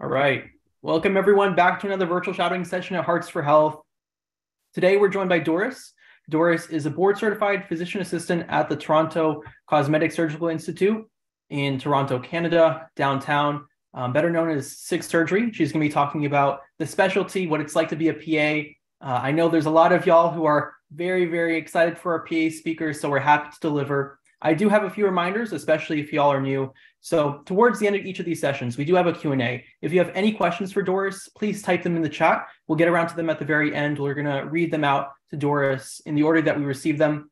All right. Welcome everyone back to another virtual shadowing session at Hearts for Health. Today we're joined by Doris. Doris is a board certified physician assistant at the Toronto Cosmetic Surgical Institute in Toronto, Canada, downtown, um, better known as Six Surgery. She's going to be talking about the specialty, what it's like to be a PA. Uh, I know there's a lot of y'all who are very, very excited for our PA speakers, so we're happy to deliver. I do have a few reminders, especially if y'all are new. So towards the end of each of these sessions, we do have a Q&A. If you have any questions for Doris, please type them in the chat. We'll get around to them at the very end. We're going to read them out to Doris in the order that we receive them.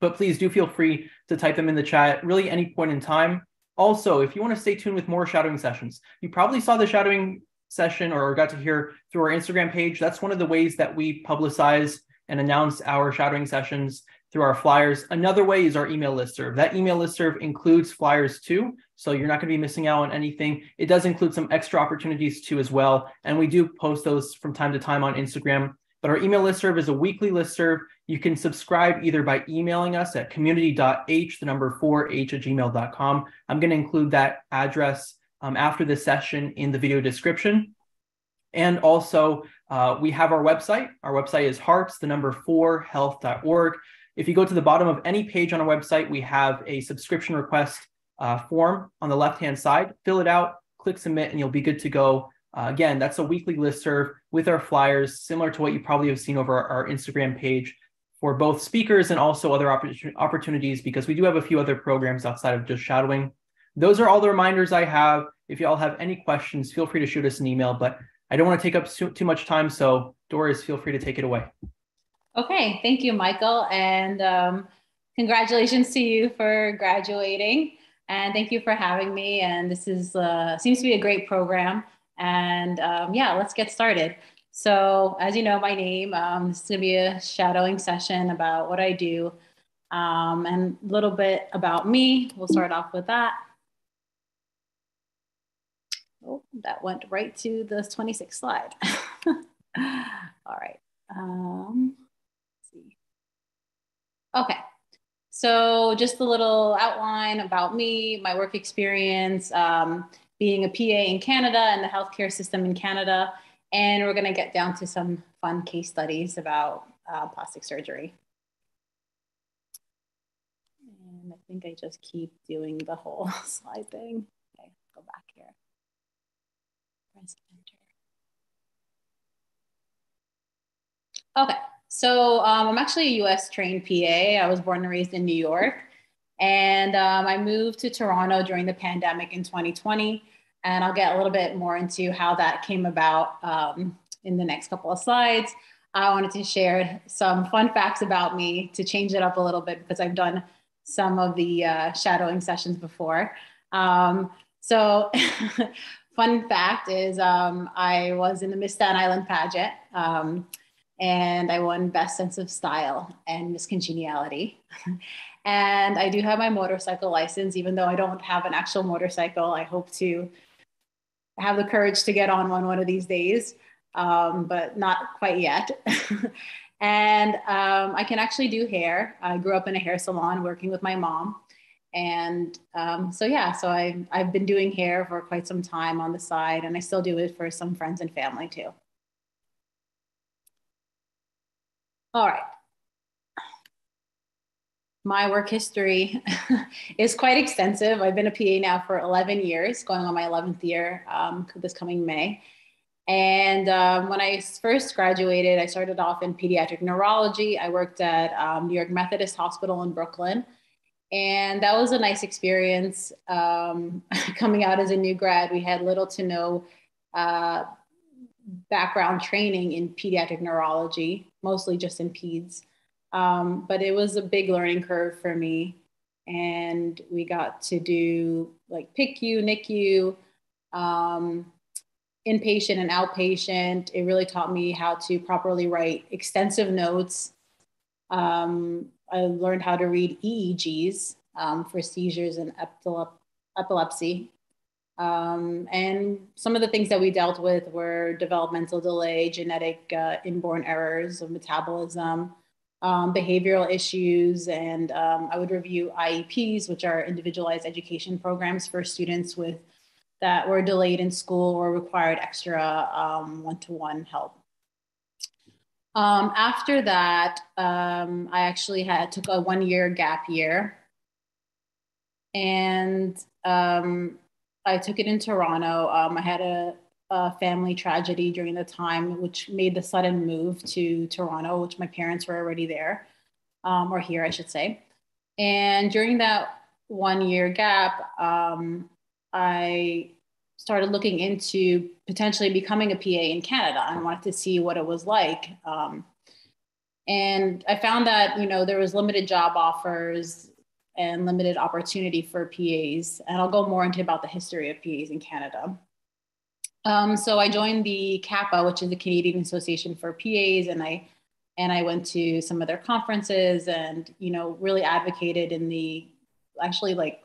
But please do feel free to type them in the chat, really any point in time. Also, if you want to stay tuned with more shadowing sessions, you probably saw the shadowing session or got to hear through our Instagram page. That's one of the ways that we publicize and announce our shadowing sessions through our flyers. Another way is our email listserv. That email listserv includes flyers too, so you're not going to be missing out on anything. It does include some extra opportunities too as well, and we do post those from time to time on Instagram. But our email listserv is a weekly listserv. You can subscribe either by emailing us at community.h, the number 4h at gmail.com. I'm going to include that address um, after this session in the video description. And also, uh, we have our website. Our website is hearts, the number four, health.org. If you go to the bottom of any page on our website, we have a subscription request uh, form on the left-hand side. Fill it out, click submit, and you'll be good to go. Uh, again, that's a weekly list serve with our flyers, similar to what you probably have seen over our, our Instagram page for both speakers and also other oppor- opportunities, because we do have a few other programs outside of just shadowing. Those are all the reminders I have. If y'all have any questions, feel free to shoot us an email, but I don't want to take up too much time. So Doris, feel free to take it away. Okay, thank you, Michael. And um, congratulations to you for graduating. And thank you for having me. And this is uh, seems to be a great program. And um, yeah, let's get started. So as you know, my name, um, this is gonna be a shadowing session about what I do um, and a little bit about me. We'll start off with that. Oh, that went right to the 26th slide. All right. Um, Okay. So just a little outline about me, my work experience, um, being a PA in Canada and the healthcare system in Canada. And we're going to get down to some fun case studies about uh, plastic surgery. And I think I just keep doing the whole slide thing. Okay, go back here. Press enter. Okay. So um, I'm actually a US trained PA. I was born and raised in New York. And um, I moved to Toronto during the pandemic in 2020. And I'll get a little bit more into how that came about um, in the next couple of slides. I wanted to share some fun facts about me to change it up a little bit because I've done some of the uh, shadowing sessions before. Um, so, fun fact is um, I was in the Miss Staten Island pageant. And I won Best Sense of Style and Miss Congeniality. and I do have my motorcycle license, even though I don't have an actual motorcycle. I hope to have the courage to get on one one of these days, um, but not quite yet. and um, I can actually do hair. I grew up in a hair salon working with my mom. And um, so, yeah, so I've, I've been doing hair for quite some time on the side, and I still do it for some friends and family too. All right. My work history is quite extensive. I've been a PA now for 11 years, going on my 11th year um, this coming May. And um, when I first graduated, I started off in pediatric neurology. I worked at um, New York Methodist Hospital in Brooklyn. And that was a nice experience. Um, coming out as a new grad, we had little to no uh, background training in pediatric neurology, mostly just in peds. Um, but it was a big learning curve for me. And we got to do like PICU, NICU, um, inpatient and outpatient. It really taught me how to properly write extensive notes. Um, I learned how to read EEGs um, for seizures and epilepsy. Um, and some of the things that we dealt with were developmental delay, genetic uh, inborn errors of metabolism, um, behavioral issues, and um, I would review IEPs, which are individualized education programs for students with that were delayed in school or required extra one to one help. Um, after that, um, I actually had took a one year gap year, and um, I took it in Toronto. Um, I had a, a, family tragedy during the time, which made the sudden move to Toronto, which my parents were already there, um, or here, I should say. And during that one year gap, um, I started looking into potentially becoming a PA in Canada. I wanted to see what it was like. Um, and I found that, you know, there was limited job offers and limited opportunity for PAs. And I'll go more into about the history of PAs in Canada. Um, so I joined the CAPA, which is the Canadian Association for PAs, and I and I went to some of their conferences and you know really advocated in the actually like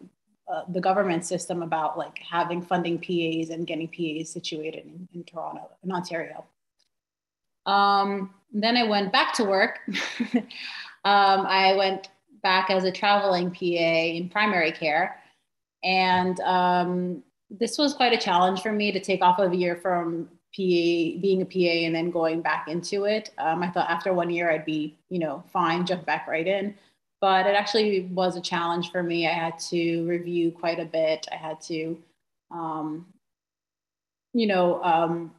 uh, the government system about like having funding PAs and getting PAs situated in, in Toronto, in Ontario. Um, then I went back to work. um, I went back as a traveling PA in primary care. And um, this was quite a challenge for me to take off of a year from PA, being a PA and then going back into it. Um, I thought after one year I'd be, you know, fine, jump back right in but it actually was a challenge for me. I had to review quite a bit. I had to, um, you know, um,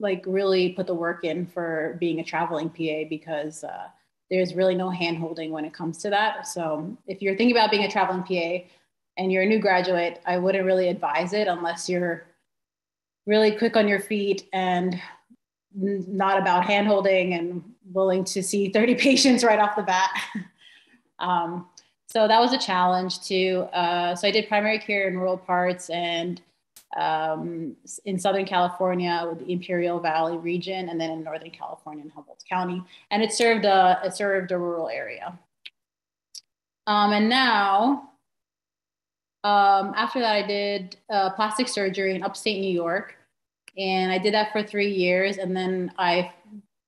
like really put the work in for being a traveling PA because uh, there's really no handholding when it comes to that. So if you're thinking about being a traveling PA and you're a new graduate, I wouldn't really advise it unless you're really quick on your feet and not about handholding and willing to see 30 patients right off the bat. Um, so that was a challenge too. Uh, so I did primary care in rural parts and um, in Southern California with the Imperial Valley region, and then in Northern California in Humboldt County, and it served a it served a rural area. Um, and now, um, after that, I did uh, plastic surgery in upstate New York, and I did that for three years, and then I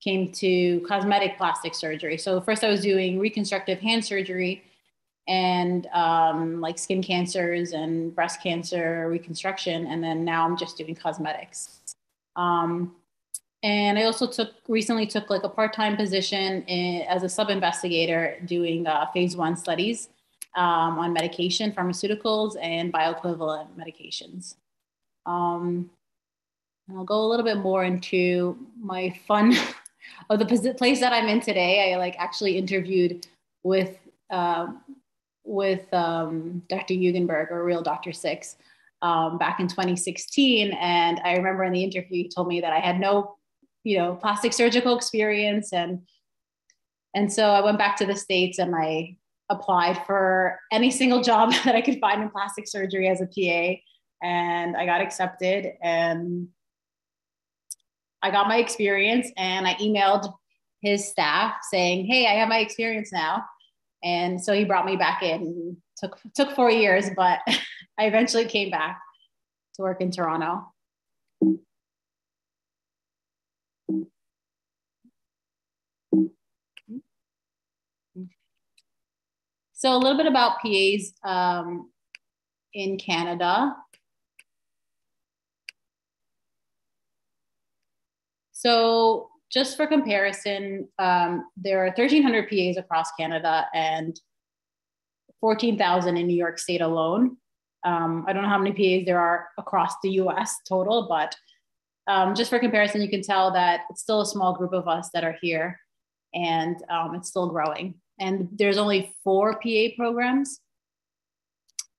came to cosmetic plastic surgery. So first I was doing reconstructive hand surgery and um, like skin cancers and breast cancer reconstruction. And then now I'm just doing cosmetics. Um, and I also took recently took like a part-time position in, as a sub-investigator doing uh, phase one studies um, on medication, pharmaceuticals, and bioequivalent medications. Um, I'll go a little bit more into my fun of the place that I'm in today. I like actually interviewed with uh, with um, Dr. Jugenburg or Real Dr. Six um, back in 2016, and I remember in the interview he told me that I had no, you know, plastic surgical experience, and and so I went back to the states and I applied for any single job that I could find in plastic surgery as a PA, and I got accepted and I got my experience and I emailed his staff saying, "Hey, I have my experience now." And so he brought me back in. took took 4 years, but I eventually came back to work in Toronto. So a little bit about PAs um, in Canada. So just for comparison, um, there are 1,300 PAs across Canada and 14,000 in New York State alone. Um, I don't know how many PAs there are across the US total, but um, just for comparison, you can tell that it's still a small group of us that are here and um, it's still growing. And there's only four PA programs.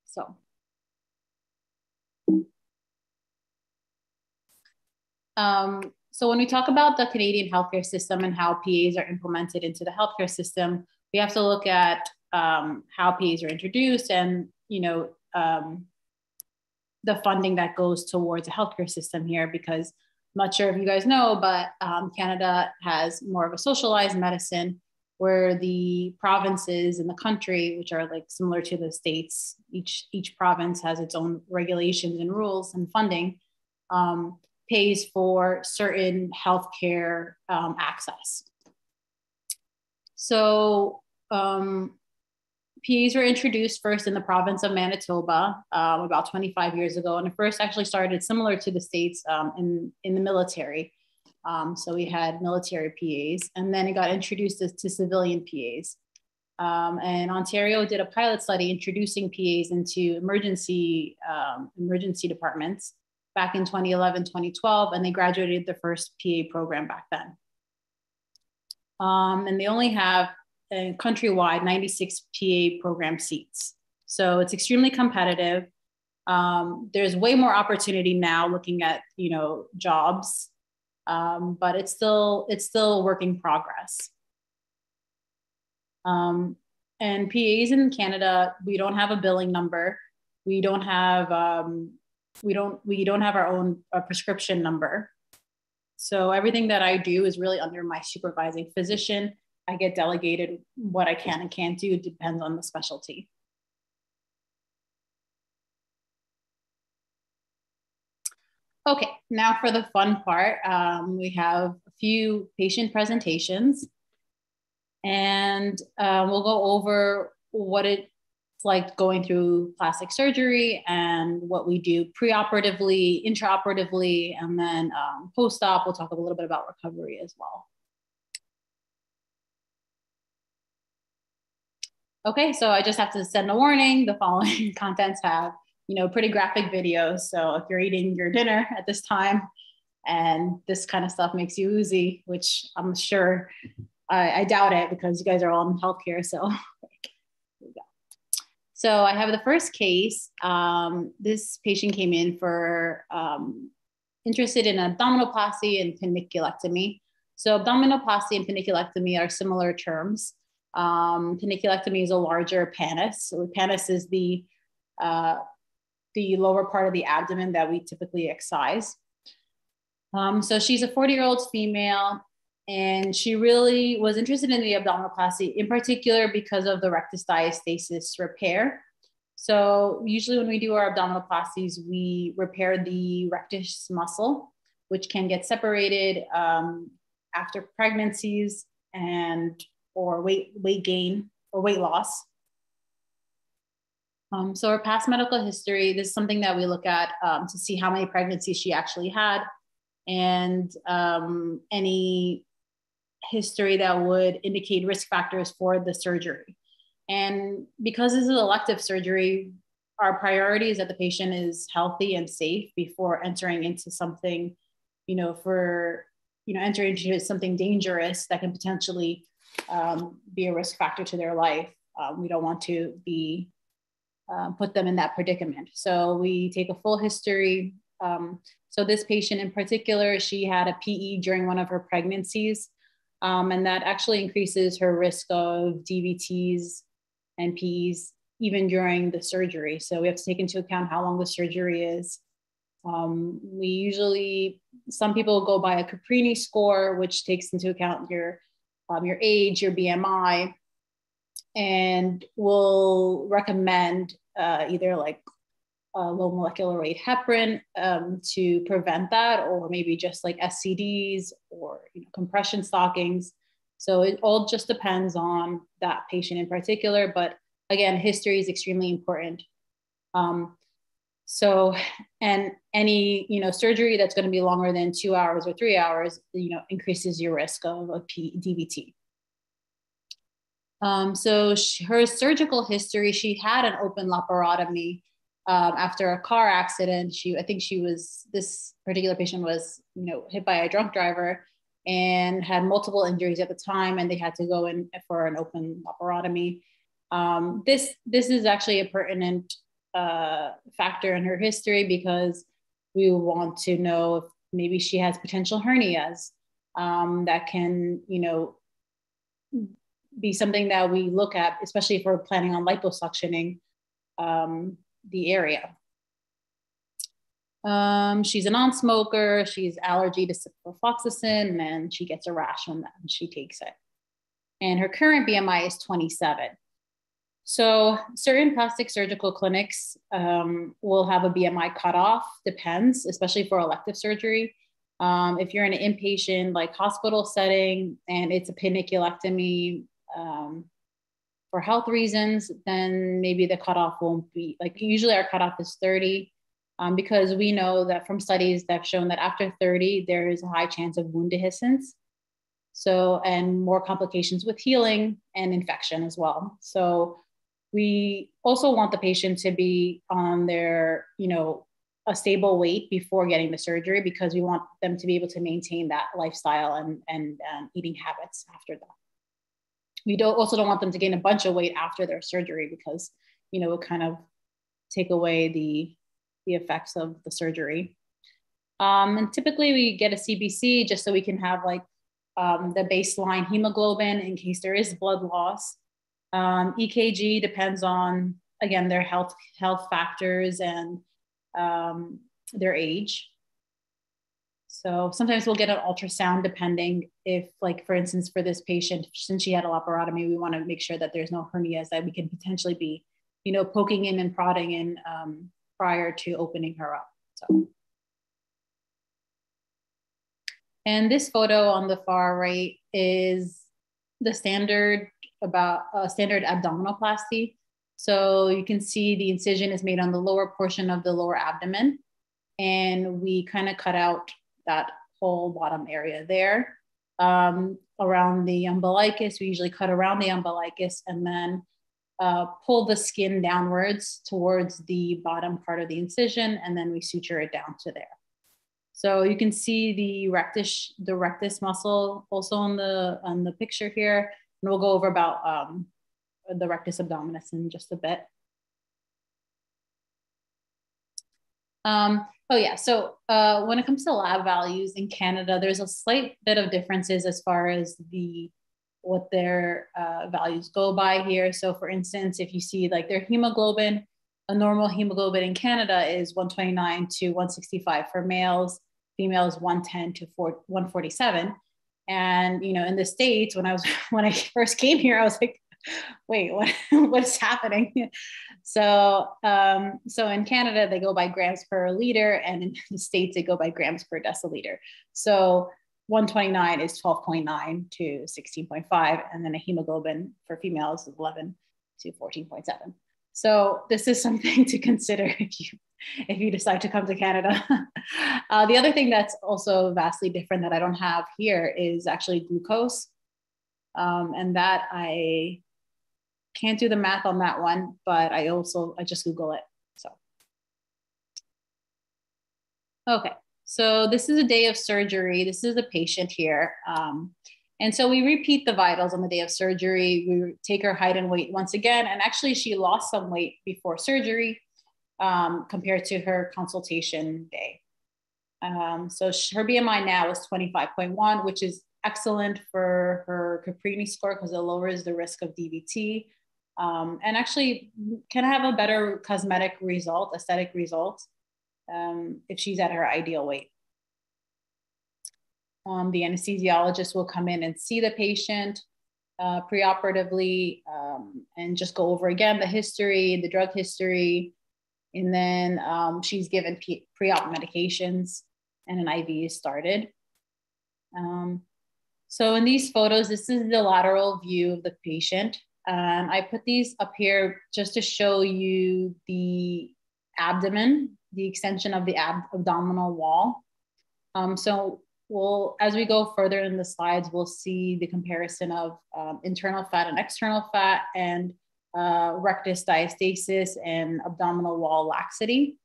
So. Um, so when we talk about the Canadian healthcare system and how PAs are implemented into the healthcare system, we have to look at um, how PAs are introduced and you know um, the funding that goes towards the healthcare system here. Because I'm not sure if you guys know, but um, Canada has more of a socialized medicine where the provinces in the country, which are like similar to the states, each each province has its own regulations and rules and funding. Um, pays for certain healthcare um, access. So um, PAs were introduced first in the province of Manitoba um, about 25 years ago, and it first actually started similar to the states um, in in the military. Um, so we had military PAs, and then it got introduced to, to civilian PAs. Um, and Ontario did a pilot study introducing PAs into emergency um, emergency departments back in 2011, 2012, and they graduated the first PA program back then. Um, and they only have a countrywide 96 PA program seats. So it's extremely competitive. Um, there's way more opportunity now looking at you know jobs, um, but it's still it's still a work in progress. Um, and PAs in Canada, we don't have a billing number. We don't have um, we don't we don't have our own uh, prescription number. So everything that I do is really under my supervising physician. I get delegated what I can and can't do. It depends on the specialty. Okay, now for the fun part, um, we have a few patient presentations and uh, we'll go over what it's like going through plastic surgery and what we do preoperatively, intraoperatively, and then um, post-op. We'll talk a little bit about recovery as well. Okay, so I just have to send a warning. The following contents have, you know, pretty graphic videos. So if you're eating your dinner at this time and this kind of stuff makes you oozy, which I'm sure I, I doubt it because you guys are all in healthcare. So, so I have the first case. Um, this patient came in for um, interested in abdominoplasty and paniculectomy. So abdominoplasty and paniculectomy are similar terms. Um, paniculectomy is a larger pannus. So pannus is the uh, the lower part of the abdomen that we typically excise. Um, so she's a 40 year old female and she really was interested in the abdominoplasty in particular because of the rectus diastasis repair. So usually when we do our abdominoplasties, we repair the rectus muscle, which can get separated um, after pregnancies and or weight weight gain or weight loss. Um, so her past medical history, this is something that we look at um, to see how many pregnancies she actually had and um, any history that would indicate risk factors for the surgery. And because this is elective surgery, our priority is that the patient is healthy and safe before entering into something, you know, for, you know, entering into something dangerous that can potentially um, be a risk factor to their life. Um, we don't want to be uh, put them in that predicament. So we take a full history. Um, so this patient in particular, she had a PE during one of her pregnancies. Um, and that actually increases her risk of DVTs and PEs even during the surgery. So we have to take into account how long the surgery is. Um, we usually, some people go by a Caprini score, which takes into account your, um, your age, your BMI, and will recommend uh, either like uh, low molecular weight heparin um, to prevent that, or maybe just like SCDs or you know, compression stockings. So it all just depends on that patient in particular. But again, history is extremely important. Um, so, and any you know surgery that's going to be longer than two hours or three hours, you know, increases your risk of a P- DVT. Um, so she, her surgical history, she had an open laparotomy um, after a car accident. She, I think she was, this particular patient was, you know, hit by a drunk driver and had multiple injuries at the time, and they had to go in for an open laparotomy. Um, this, this is actually a pertinent uh, factor in her history because we want to know if maybe she has potential hernias um, that can, you know, be something that we look at, especially if we're planning on liposuctioning um, the area. Um, she's a non-smoker. She's allergy to ciprofloxacin, and she gets a rash when, that, when she takes it. And her current BMI is 27. So certain plastic surgical clinics um, will have a BMI cutoff, depends, especially for elective surgery. Um, if you're in an inpatient like hospital setting and it's a paniculectomy, um, for health reasons, then maybe the cutoff won't be like usually our cutoff is 30 um, because we know that from studies that have shown that after 30, there is a high chance of wound dehiscence. So, and more complications with healing and infection as well. So, we also want the patient to be on their, you know, a stable weight before getting the surgery because we want them to be able to maintain that lifestyle and, and um, eating habits after that. We don't also don't want them to gain a bunch of weight after their surgery because, you know, it kind of take away the the effects of the surgery. Um, and typically we get a CBC just so we can have like um, the baseline hemoglobin in case there is blood loss. Um, EKG depends on, again, their health, health factors and um, their age. So sometimes we'll get an ultrasound depending if, like, for instance, for this patient, since she had a laparotomy, we want to make sure that there's no hernias that we can potentially be, you know, poking in and prodding in um, prior to opening her up. So. And this photo on the far right is the standard about a uh, standard abdominoplasty. So you can see the incision is made on the lower portion of the lower abdomen. And we kind of cut out that whole bottom area there. Um, around the umbilicus, we usually cut around the umbilicus and then uh, pull the skin downwards towards the bottom part of the incision, and then we suture it down to there. So you can see the rectus, the rectus muscle also on the, on the picture here. And we'll go over about um, the rectus abdominis in just a bit. Um, oh yeah, so uh, when it comes to lab values in Canada, there's a slight bit of differences as far as the what their uh, values go by here. So for instance, if you see like their hemoglobin, a normal hemoglobin in Canada is 129 to 165 for males, females 110 to 147. And you know, in the States, when I was when I first came here, I was like, wait, what what is happening? So um, so in Canada, they go by grams per liter, and in the States, they go by grams per deciliter. So 129 is 12.9 to 16.5, and then a hemoglobin for females is 11 to 14.7. So this is something to consider if you if you decide to come to Canada. uh, the other thing that's also vastly different that I don't have here is actually glucose, um, and that I can't do the math on that one, but I also I just Google it. So okay. So this is a day of surgery. This is a patient here. Um, and so we repeat the vitals on the day of surgery. We take her height and weight once again. And actually, she lost some weight before surgery um, compared to her consultation day. Um, so her BMI now is 25.1, which is excellent for her Caprini score because it lowers the risk of DVT um, and actually can have a better cosmetic result, aesthetic result um, if she's at her ideal weight. Um, the anesthesiologist will come in and see the patient uh, preoperatively um, and just go over again the history, the drug history, and then um, she's given pre-op medications and an IV is started. Um, so in these photos, this is the lateral view of the patient. And I put these up here just to show you the abdomen the extension of the ab- abdominal wall. Um, so we'll, as we go further in the slides, we'll see the comparison of um, internal fat and external fat and uh, rectus diastasis and abdominal wall laxity.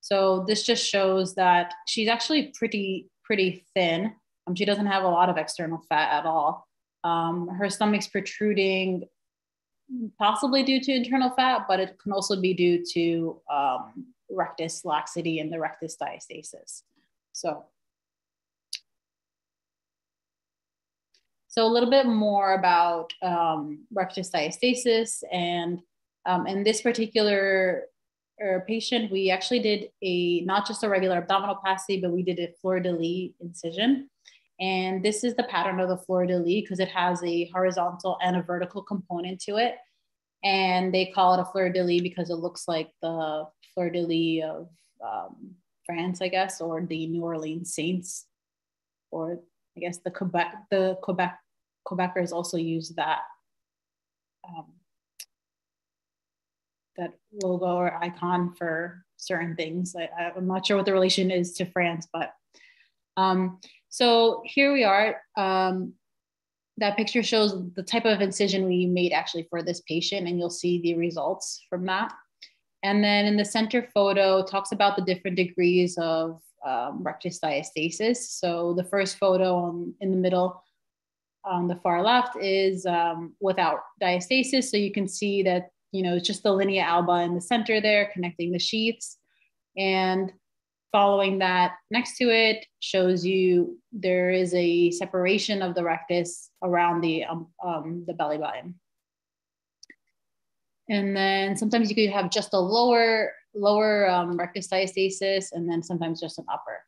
So this just shows that she's actually pretty, pretty thin. Um, she doesn't have a lot of external fat at all. Um, her stomach's protruding, possibly due to internal fat, but it can also be due to um, rectus laxity and the rectus diastasis. So, so a little bit more about um, rectus diastasis and um, in this particular uh, patient, we actually did a not just a regular abdominal abdominoplasty, but we did a fleur-de-lis incision. And this is the pattern of the fleur-de-lis because it has a horizontal and a vertical component to it. And they call it a fleur-de-lis because it looks like the fleur de lis of um, France, I guess, or the New Orleans Saints, or I guess the Quebec, the Quebec Quebecers also use that um, that logo or icon for certain things. I, am not sure what the relation is to France, but um, so here we are. Um, that picture shows the type of incision we made actually for this patient, and you'll see the results from that. And then in the center photo talks about the different degrees of um, rectus diastasis. So the first photo on, in the middle on the far left is um, without diastasis. So you can see that, you know, it's just the linea alba in the center there connecting the sheaths. And following that next to it shows you there is a separation of the rectus around the, um, um, the belly button. And then sometimes you could have just a lower, lower um, rectus diastasis and then sometimes just an upper.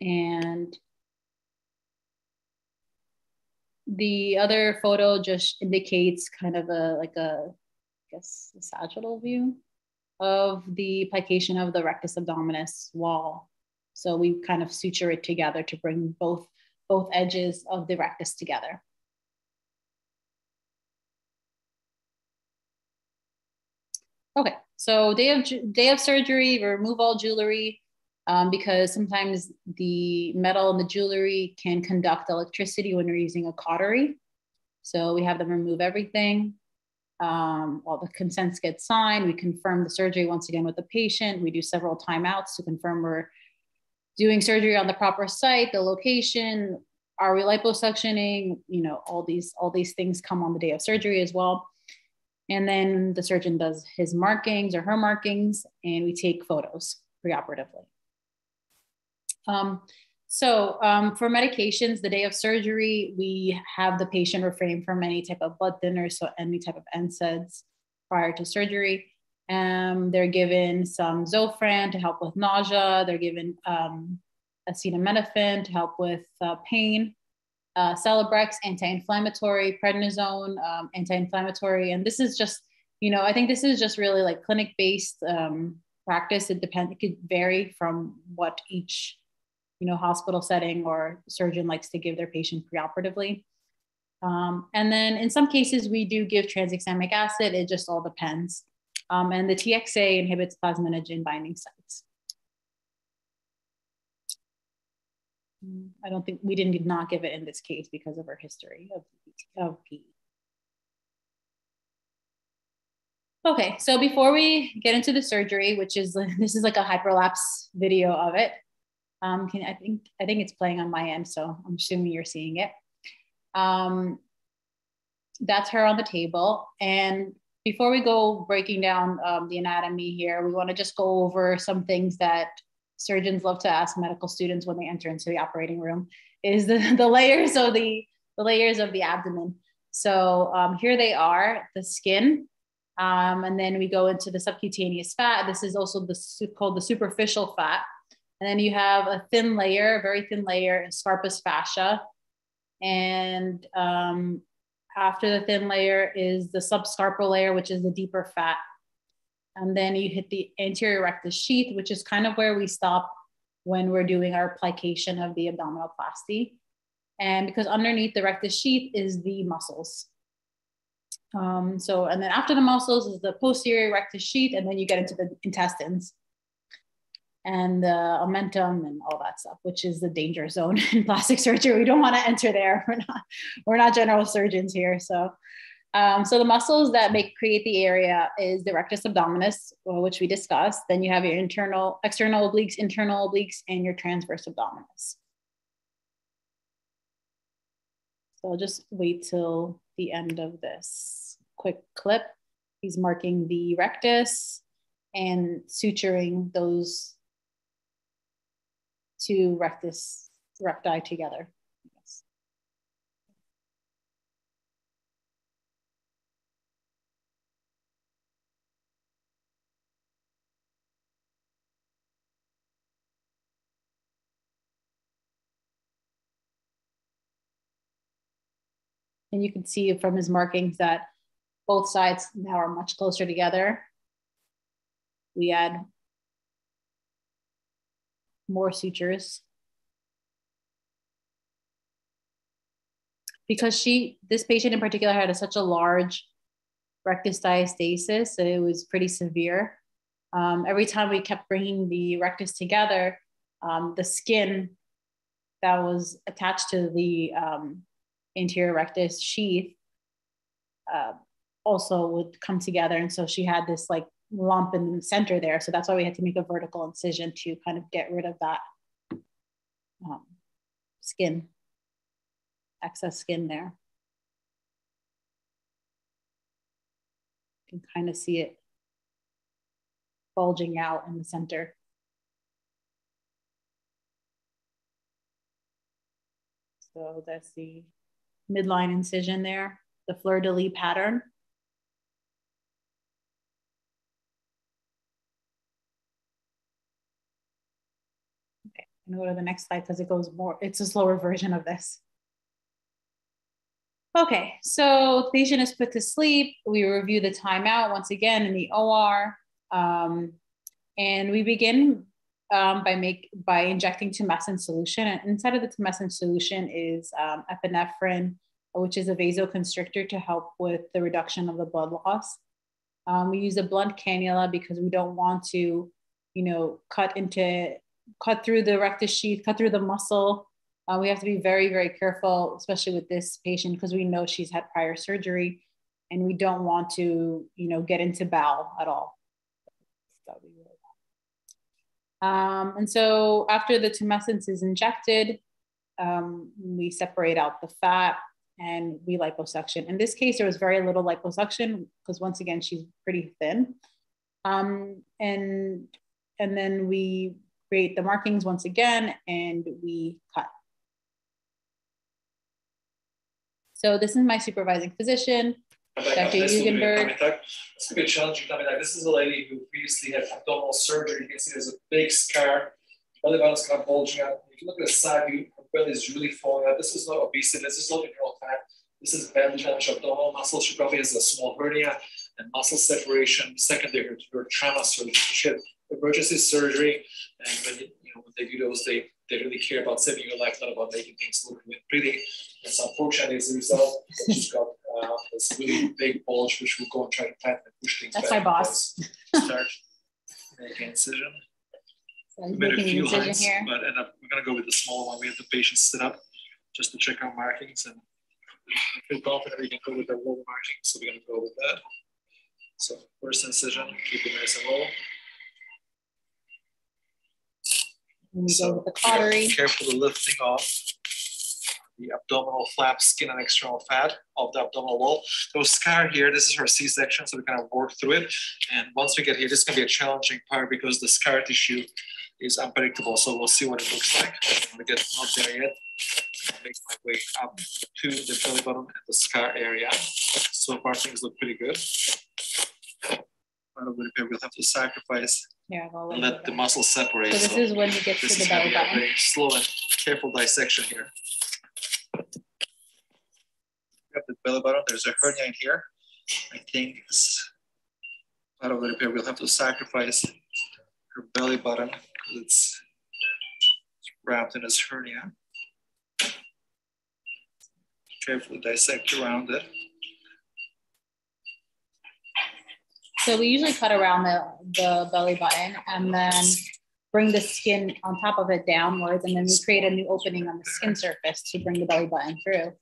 And the other photo just indicates kind of a, like a, I guess, a sagittal view of the plication of the rectus abdominis wall. So we kind of suture it together to bring both, both edges of the rectus together. Okay, so day of, day of surgery, remove all jewelry um, because sometimes the metal in the jewelry can conduct electricity when you're using a cautery. So we have them remove everything. Um, all the consents get signed. We confirm the surgery once again with the patient. We do several timeouts to confirm we're doing surgery on the proper site, the location, are we liposuctioning? You know, all these all these things come on the day of surgery as well. And then the surgeon does his markings or her markings, and we take photos preoperatively. Um, so um, for medications, the day of surgery, we have the patient refrain from any type of blood thinners, so any type of NSAIDs prior to surgery. Um, they're given some Zofran to help with nausea. They're given um, acetaminophen to help with uh, pain uh, Celebrex, anti-inflammatory, prednisone, um, anti-inflammatory, and this is just, you know, I think this is just really like clinic-based um, practice. It depends. It could vary from what each, you know, hospital setting or surgeon likes to give their patient preoperatively. Um, and then in some cases, we do give tranexamic acid. It just all depends. Um, and the TXA inhibits plasminogen binding sites. I don't think we didn't not give it in this case because of our history of, of PE. Okay, so before we get into the surgery, which is this is like a hyperlapse video of it. Um, can I think I think it's playing on my end, so I'm assuming you're seeing it. Um, that's her on the table, and before we go breaking down um, the anatomy here, we want to just go over some things that surgeons love to ask medical students when they enter into the operating room is the, the layers of the, the layers of the abdomen. So um, here they are, the skin. Um, and then we go into the subcutaneous fat. This is also the, called the superficial fat. And then you have a thin layer, a very thin layer, Scarpa's fascia. And um, after the thin layer is the subscarpal layer, which is the deeper fat. And then you hit the anterior rectus sheath, which is kind of where we stop when we're doing our plication of the abdominal abdominoplasty. And because underneath the rectus sheath is the muscles. Um, so, and then after the muscles is the posterior rectus sheath, and then you get into the intestines and the omentum and all that stuff, which is the danger zone in plastic surgery. We don't want to enter there. We're not, we're not general surgeons here. So, um, so the muscles that make create the area is the rectus abdominis, which we discussed. Then you have your internal, external obliques, internal obliques, and your transverse abdominis. So I'll just wait till the end of this quick clip. He's marking the rectus and suturing those two rectus recti together. And you can see from his markings that both sides now are much closer together. We add more sutures. Because she, this patient in particular had a, such a large rectus diastasis. So it was pretty severe. Um, every time we kept bringing the rectus together, um, the skin that was attached to the um, anterior rectus sheath uh, also would come together. And so she had this like lump in the center there. So that's why we had to make a vertical incision to kind of get rid of that um, skin, excess skin there. You can kind of see it bulging out in the center. So that's the midline incision there, the fleur-de-lis pattern. Gonna go to the next slide because it goes more, it's a slower version of this. Okay, so patient is put to sleep. We review the timeout once again in the OR. Um, and we begin um, by make by injecting tumescent solution. And inside of the tumescent solution is um, epinephrine, which is a vasoconstrictor to help with the reduction of the blood loss. Um, we use a blunt cannula because we don't want to, you know, cut into cut through the rectus sheath, cut through the muscle. Uh, we have to be very, very careful, especially with this patient, because we know she's had prior surgery, and we don't want to, you know, get into bowel at all. Um, and so after the tumescence is injected, um, we separate out the fat and we liposuction. In this case, there was very little liposuction because once again, she's pretty thin. Um, and, and then we create the markings once again and we cut. So this is my supervising physician. Dr. Jugenburg. It's gonna be a challenging coming back. This is a lady who previously had abdominal surgery. You can see there's a big scar. Belly button's kind of bulging out. If you look at the side view, her belly is really falling out. This is not obesity. This is not neural fat. This is badly damaged abdominal muscle. She probably has a small hernia and muscle separation secondary to her trauma surgery. She had emergency surgery, and when you, know when they do those, they they really care about saving your life, not about making things look pretty. It's unfortunately as a result, she's got uh, this really big bulge, which will go and try to plant and push things That's back. my boss. Start making incision. So we made a few lines, here. but and, we're going to go with the smaller one. We have the patient sit up just to check our markings and I feel confident we can go with the low markings, so we're going to go with that. So first incision, keep it nice and low. And we so go with the cautery. Careful the lifting off the abdominal flap, skin and external fat of the abdominal wall. Was scar here. This is her C-section, so we kind of work through it. And once we get here, this can be a challenging part because the scar tissue is unpredictable. So we'll see what it looks like. I'm to get not there yet. I'll make my way up to the belly button and the scar area. So far, things look pretty good. We'll have to sacrifice yeah, and let the muscle separate. So this so is when you get to the belly button. Very slow and careful dissection here. Got the belly button. There's a hernia in here. I think it's part of the repair. We'll have to sacrifice her belly button because it's wrapped in this hernia. Carefully dissect around it. So we usually cut around the, the belly button and then bring the skin on top of it downwards. And then we create a new opening on the skin surface to bring the belly button through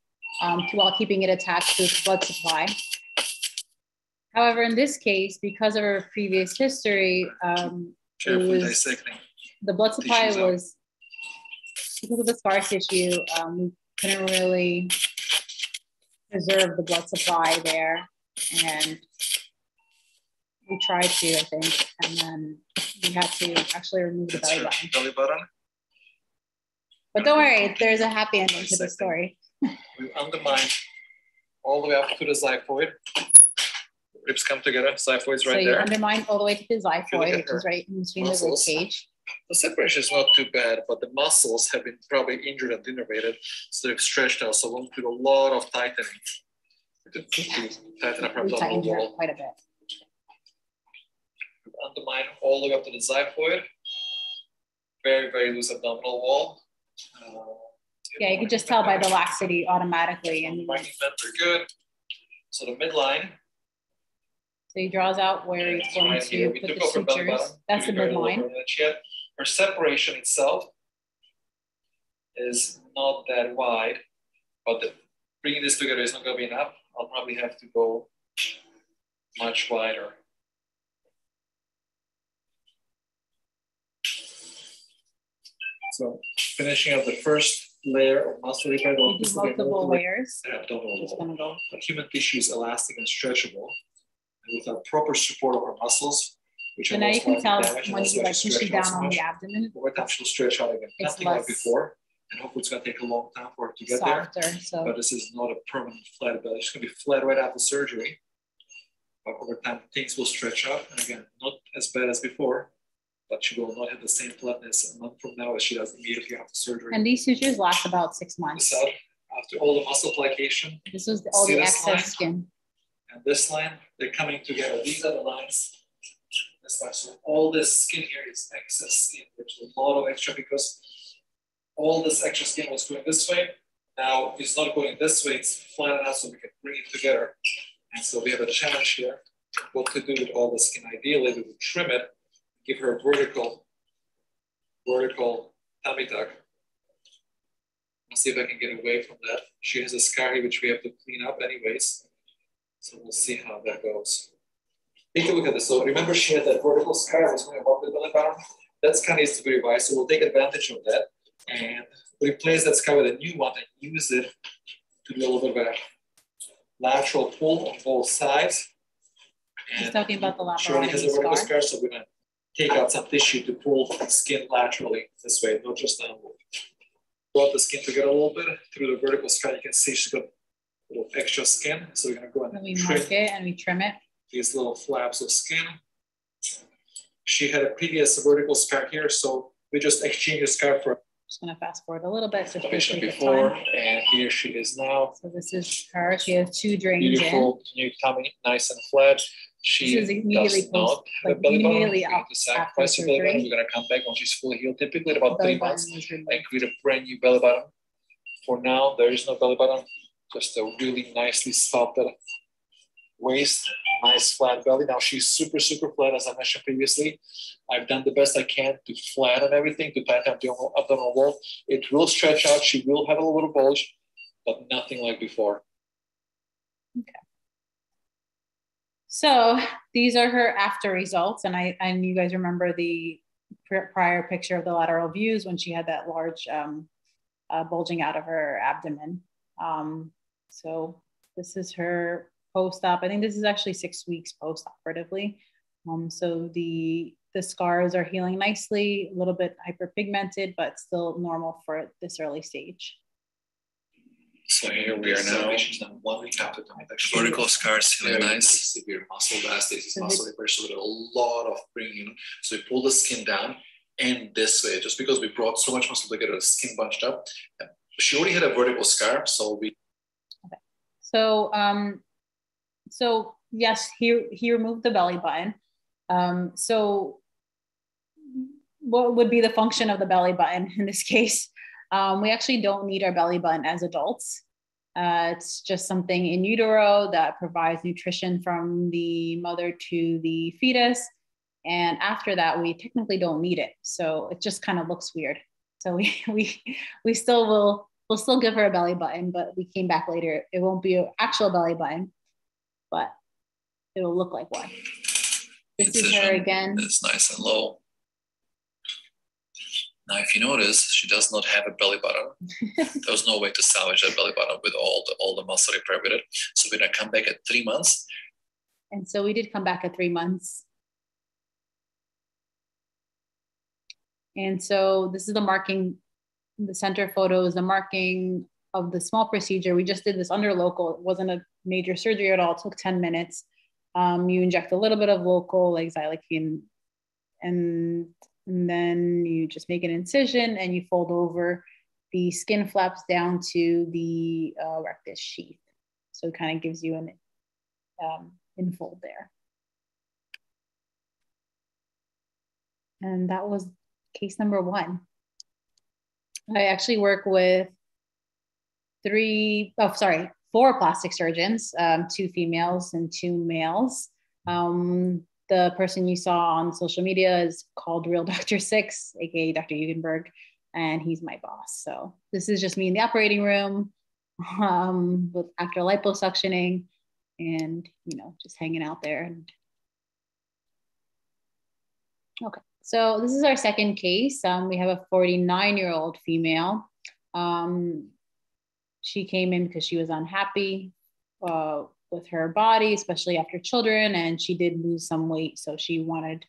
um, while keeping it attached to its blood supply. However, in this case, because of our previous history, um, was, the blood supply was, because of the scar tissue, um, we couldn't really preserve the blood supply there. And we tried to, I think, and then we had to actually remove the belly button. belly button. But don't worry, there's a happy ending to the story. we undermine all the way up to the xiphoid. Ribs come together, xiphoid's right so you there. undermine all the way to the xiphoid, which is right in between muscles. the rib cage. The separation is not too bad, but the muscles have been probably injured and innervated, so they've stretched out. So we'll do a lot of tightening. To tighten up our abdominal wall. quite a bit undermine all the way up to the xiphoid. Very, very loose abdominal wall. Uh, yeah, you can just tell by the laxity automatically. And marking are good. So the midline, So he draws out where he's going Right to put the off her belly sutures. That's the midline. Her separation itself is not that wide, but the, bringing this together is not going to be enough. I'll probably have to go much wider. So finishing up the first layer of muscle repair. Do multiple layers. Abdominal wall. Human tissue is elastic and stretchable. And without proper support of our muscles, which So are now you can tell damaged when you like push it down on much, the abdomen, Over time, she'll stretch out again. It's Nothing like before. And hopefully it's gonna take a long time for her to get there. softer. So But this is not a permanent flat belly. It's gonna be flat right after surgery. But over time, things will stretch out. And again, not as bad as before, but she will not have the same flatness a month from now as she does immediately after surgery. and these sutures last about six months. out after all the muscle plication This was all See the this line? excess skin. and this line, they're coming together. These are the lines. This line. So all this skin here is excess skin. There's a lot of extra because all this extra skin was going this way. Now it's not going this way, it's flat enough so we can bring it together. And so we have a challenge here. What to do with all the skin? Ideally, we would trim it, give her a vertical, vertical tummy tuck. I'll see if I can get away from that. She has a scar which we have to clean up anyways. So we'll see how that goes. Take a look at this. So remember she had that vertical scar that was going above the belly button? That scar needs to be revised. So we'll take advantage of that and replace that scar with a new one and use it to do a little bit of a lateral pull on both sides. He's talking about the She already has a vertical scar. scar, so we're gonna take out some tissue to pull the skin laterally this way, not just downward. Brought the skin together a little bit through the vertical scar. You can see she's got a little extra skin. So we're gonna go And and we trim mark it and we trim it. these little flaps of skin. She had a previous vertical scar here, so we just exchanged the scar for Just gonna fast forward a little bit patient before, and here she is now. So this is her. She has two drains in. Beautiful new tummy, nice and flat. She is immediately does not post- have a belly button. immediately We have to sacrifice the belly button. We're gonna come back when she's fully healed, typically at about three months, button is removed. and create a brand new belly button. For now, there is no belly button, just a really nicely sculpted waist, nice flat belly. Now she's super, super flat, as I mentioned previously. I've done the best I can to flatten everything, to tighten up the abdominal- wall. It will stretch out. She will have a little bulge, but nothing like before. So these are her after results, and I and you guys remember the prior picture of the lateral views when she had that large um, uh, bulging out of her abdomen. Um, so this is her post-op. I think this is actually six weeks post-operatively. Um, so the the scars are healing nicely, a little bit hyperpigmented, but still normal for this early stage. So here we are now. She's done one week after tummy tuck. Vertical scars, really Very nice. Severe muscle diastasis, So muscle repair. So we did a lot of bringing. So we pull the skin down and this way, just because we brought so much muscle together, the skin bunched up. She already had a vertical scar, so we Okay. So, um, so yes, he he removed the belly button. Um, so, what would be the function of the belly button in this case? Um, we actually don't need our belly button as adults. Uh, it's just something in utero that provides nutrition from the mother to the fetus. And after that, we technically don't need it. So it just kind of looks weird. So we we we still will we'll still give her a belly button, but we came back later. It won't be an actual belly button, but it'll look like one. This is her again. It's nice and low. Now, if you notice, she does not have a belly button. there was no way to salvage that belly button with all the all the muscle repair with it. So we're gonna come back at three months. And so we did come back at three months. And so this is the marking, the center photo is the marking of the small procedure. We just did this under local. It wasn't a major surgery at all. It took 10 minutes. Um, you inject a little bit of local, like xylocaine, and, and then you just make an incision and you fold over the skin flaps down to the uh, rectus sheath. So it kind of gives you an um, infold there. And that was case number one. I actually work with three, oh, sorry, four plastic surgeons, um, two females and two males. Um, the person you saw on social media is called Real Dr. Six, aka Dr. Jugenberg, and he's my boss. So this is just me in the operating room um, with after liposuctioning and you know just hanging out there and okay so this is our second case um, we have a 49 year old female um, she came in because she was unhappy uh, with her body especially after children and she did lose some weight so she wanted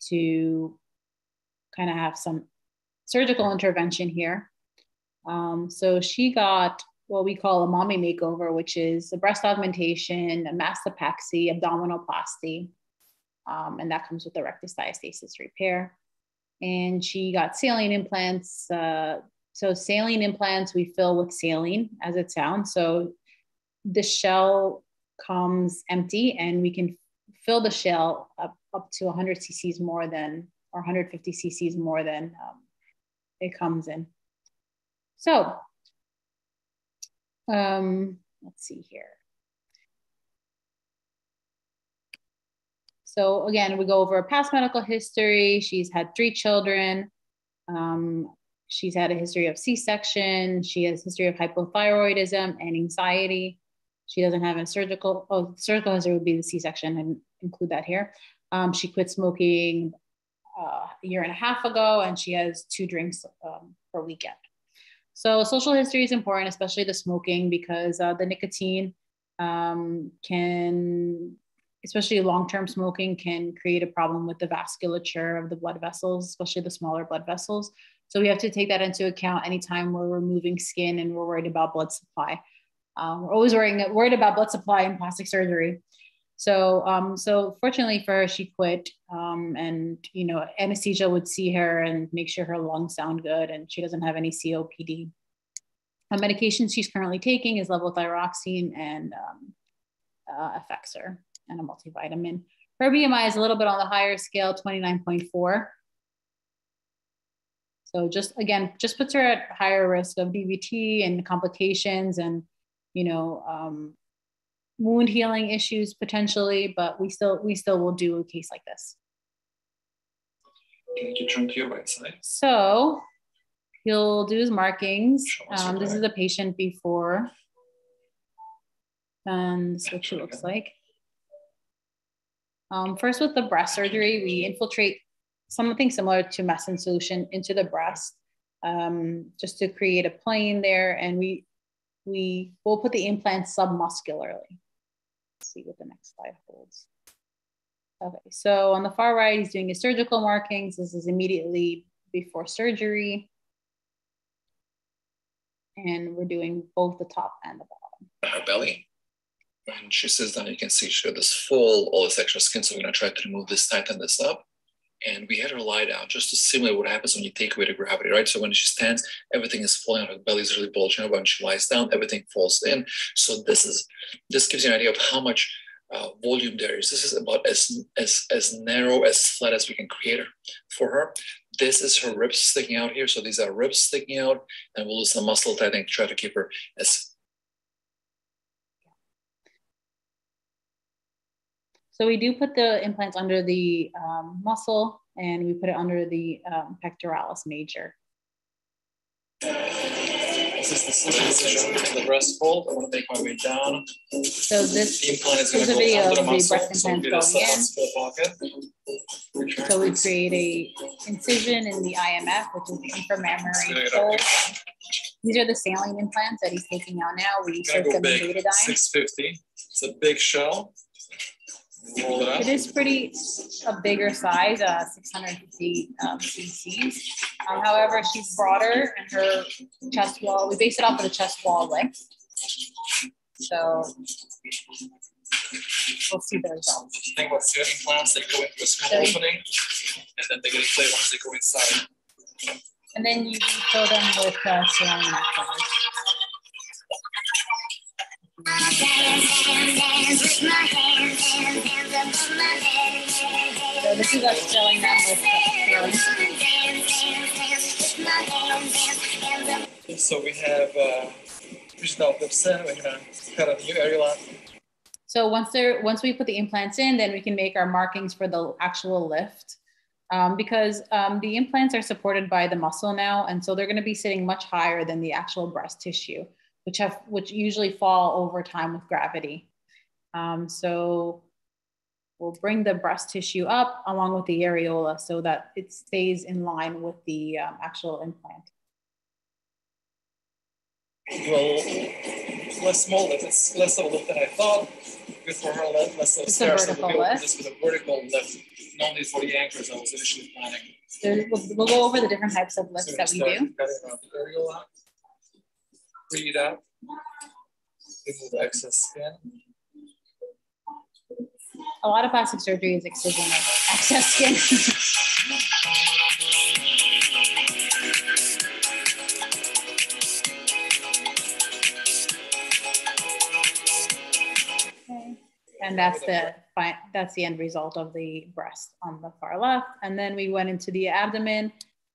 to kind of have some surgical intervention here um, so she got what we call a mommy makeover, which is a breast augmentation, a mastopexy, abdominoplasty, um, and that comes with the rectus diastasis repair. And she got saline implants. Uh, so saline implants we fill with saline, as it sounds. So the shell comes empty, and we can fill the shell up, up to 100 cc's more than, or 150 cc's more than um, it comes in. So um, let's see here. So again, we go over past medical history. She's had three children. Um, she's had a history of C-section. She has history of hypothyroidism and anxiety. She doesn't have a surgical, oh, surgical history would be the C-section and include that here. Um, she quit smoking uh, a year and a half ago and she has two drinks um, per weekend. So social history is important, especially the smoking, because uh, the nicotine um, can, especially long-term smoking, can create a problem with the vasculature of the blood vessels, especially the smaller blood vessels. So we have to take that into account anytime we're removing skin and we're worried about blood supply. Um, we're always worrying, worried about blood supply in plastic surgery. So, um, so fortunately for her, she quit, um, and you know, anesthesia would see her and make sure her lungs sound good, and she doesn't have any COPD. A medication she's currently taking is levothyroxine and um, uh, Effexor and a multivitamin. Her BMI is a little bit on the higher scale, 29.4. So just again, just puts her at higher risk of DVT and complications and you know um, wound healing issues potentially, but we still we still will do a case like this. Can you turn to your right side? So he'll do his markings. Um, this is a patient before. And this is what she looks like. Um, first with the breast surgery, we infiltrate something similar to Messin solution into the breast um, just to create a plane there. And we, we will put the implant submuscularly Let's see what the next slide holds. Okay, so on the far right, he's doing his surgical markings. This is immediately before surgery. And we're doing both the top and the bottom. Her belly. And she sits down, you can see she got this full, all this extra skin. So we're gonna try to remove this, tighten this up. And we had her lie down just to simulate what happens when you take away the gravity, right? So when she stands, everything is falling out, her belly is really bulging. When she lies down, everything falls in. So this is this gives you an idea of how much uh, volume there is. This is about as as as narrow as flat as we can create her for her. This is her ribs sticking out here. So these are ribs sticking out, and we'll do some muscle tightening to try to keep her as So we do put the implants under the um, muscle and we put it under the um, pectoralis major. This is the circumcision to the breast fold. I want to make my way down. So this The implant is going to go video under the of the muscle. breast So we do this going in. to the pocket. So we create a incision in the IMF, which is the inframammary fold. These are the saline implants that he's taking out now. We go them in betadine. six fifty. It's a big shell. It is pretty a bigger size, uh, 650 um, cc's. Um, however, she's broader and her chest wall, we base it off of the chest wall length. So we'll see the results. Think about certain implants, they go into a small opening and then they get inflated once they go inside. And then you fill them with uh, saline. So this is us filling them with saline. So we have uh, regional lip we're gonna cut a new areola So once they're once we put the implants in, then we can make our markings for the actual lift. Um, because um, the implants are supported by the muscle now, and so they're going to be sitting much higher than the actual breast tissue, which have which usually fall over time with gravity. Um, so we'll bring the breast tissue up along with the areola so that it stays in line with the um, actual implant. Well, less small lift. It's less of a lift than I thought. Good for her, less of a stairs. So we'll lift. this with a vertical lift, not only for the anchors I was initially planning. So we'll, we'll go over the different types of lifts so that we do. Breathe up. Remove excess skin. A lot of plastic surgery is excision of excess skin. and that's the that's the end result of the breast on the far left. And then we went into the abdomen,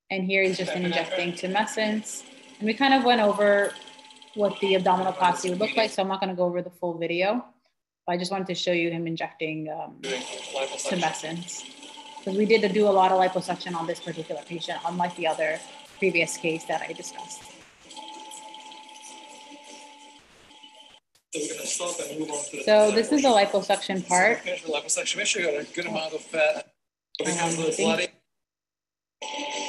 and here he's just injecting tumescence. And we kind of went over what the abdominoplasty would look like. So I'm not going to go over the full video. But I just wanted to show you him injecting um, tumescence. Because we did do a lot of liposuction on this particular patient, unlike the other previous case that I discussed. So we're gonna stop and move on to the So this is the liposuction part. Liposuction. Make sure you got a good amount of fat. Um.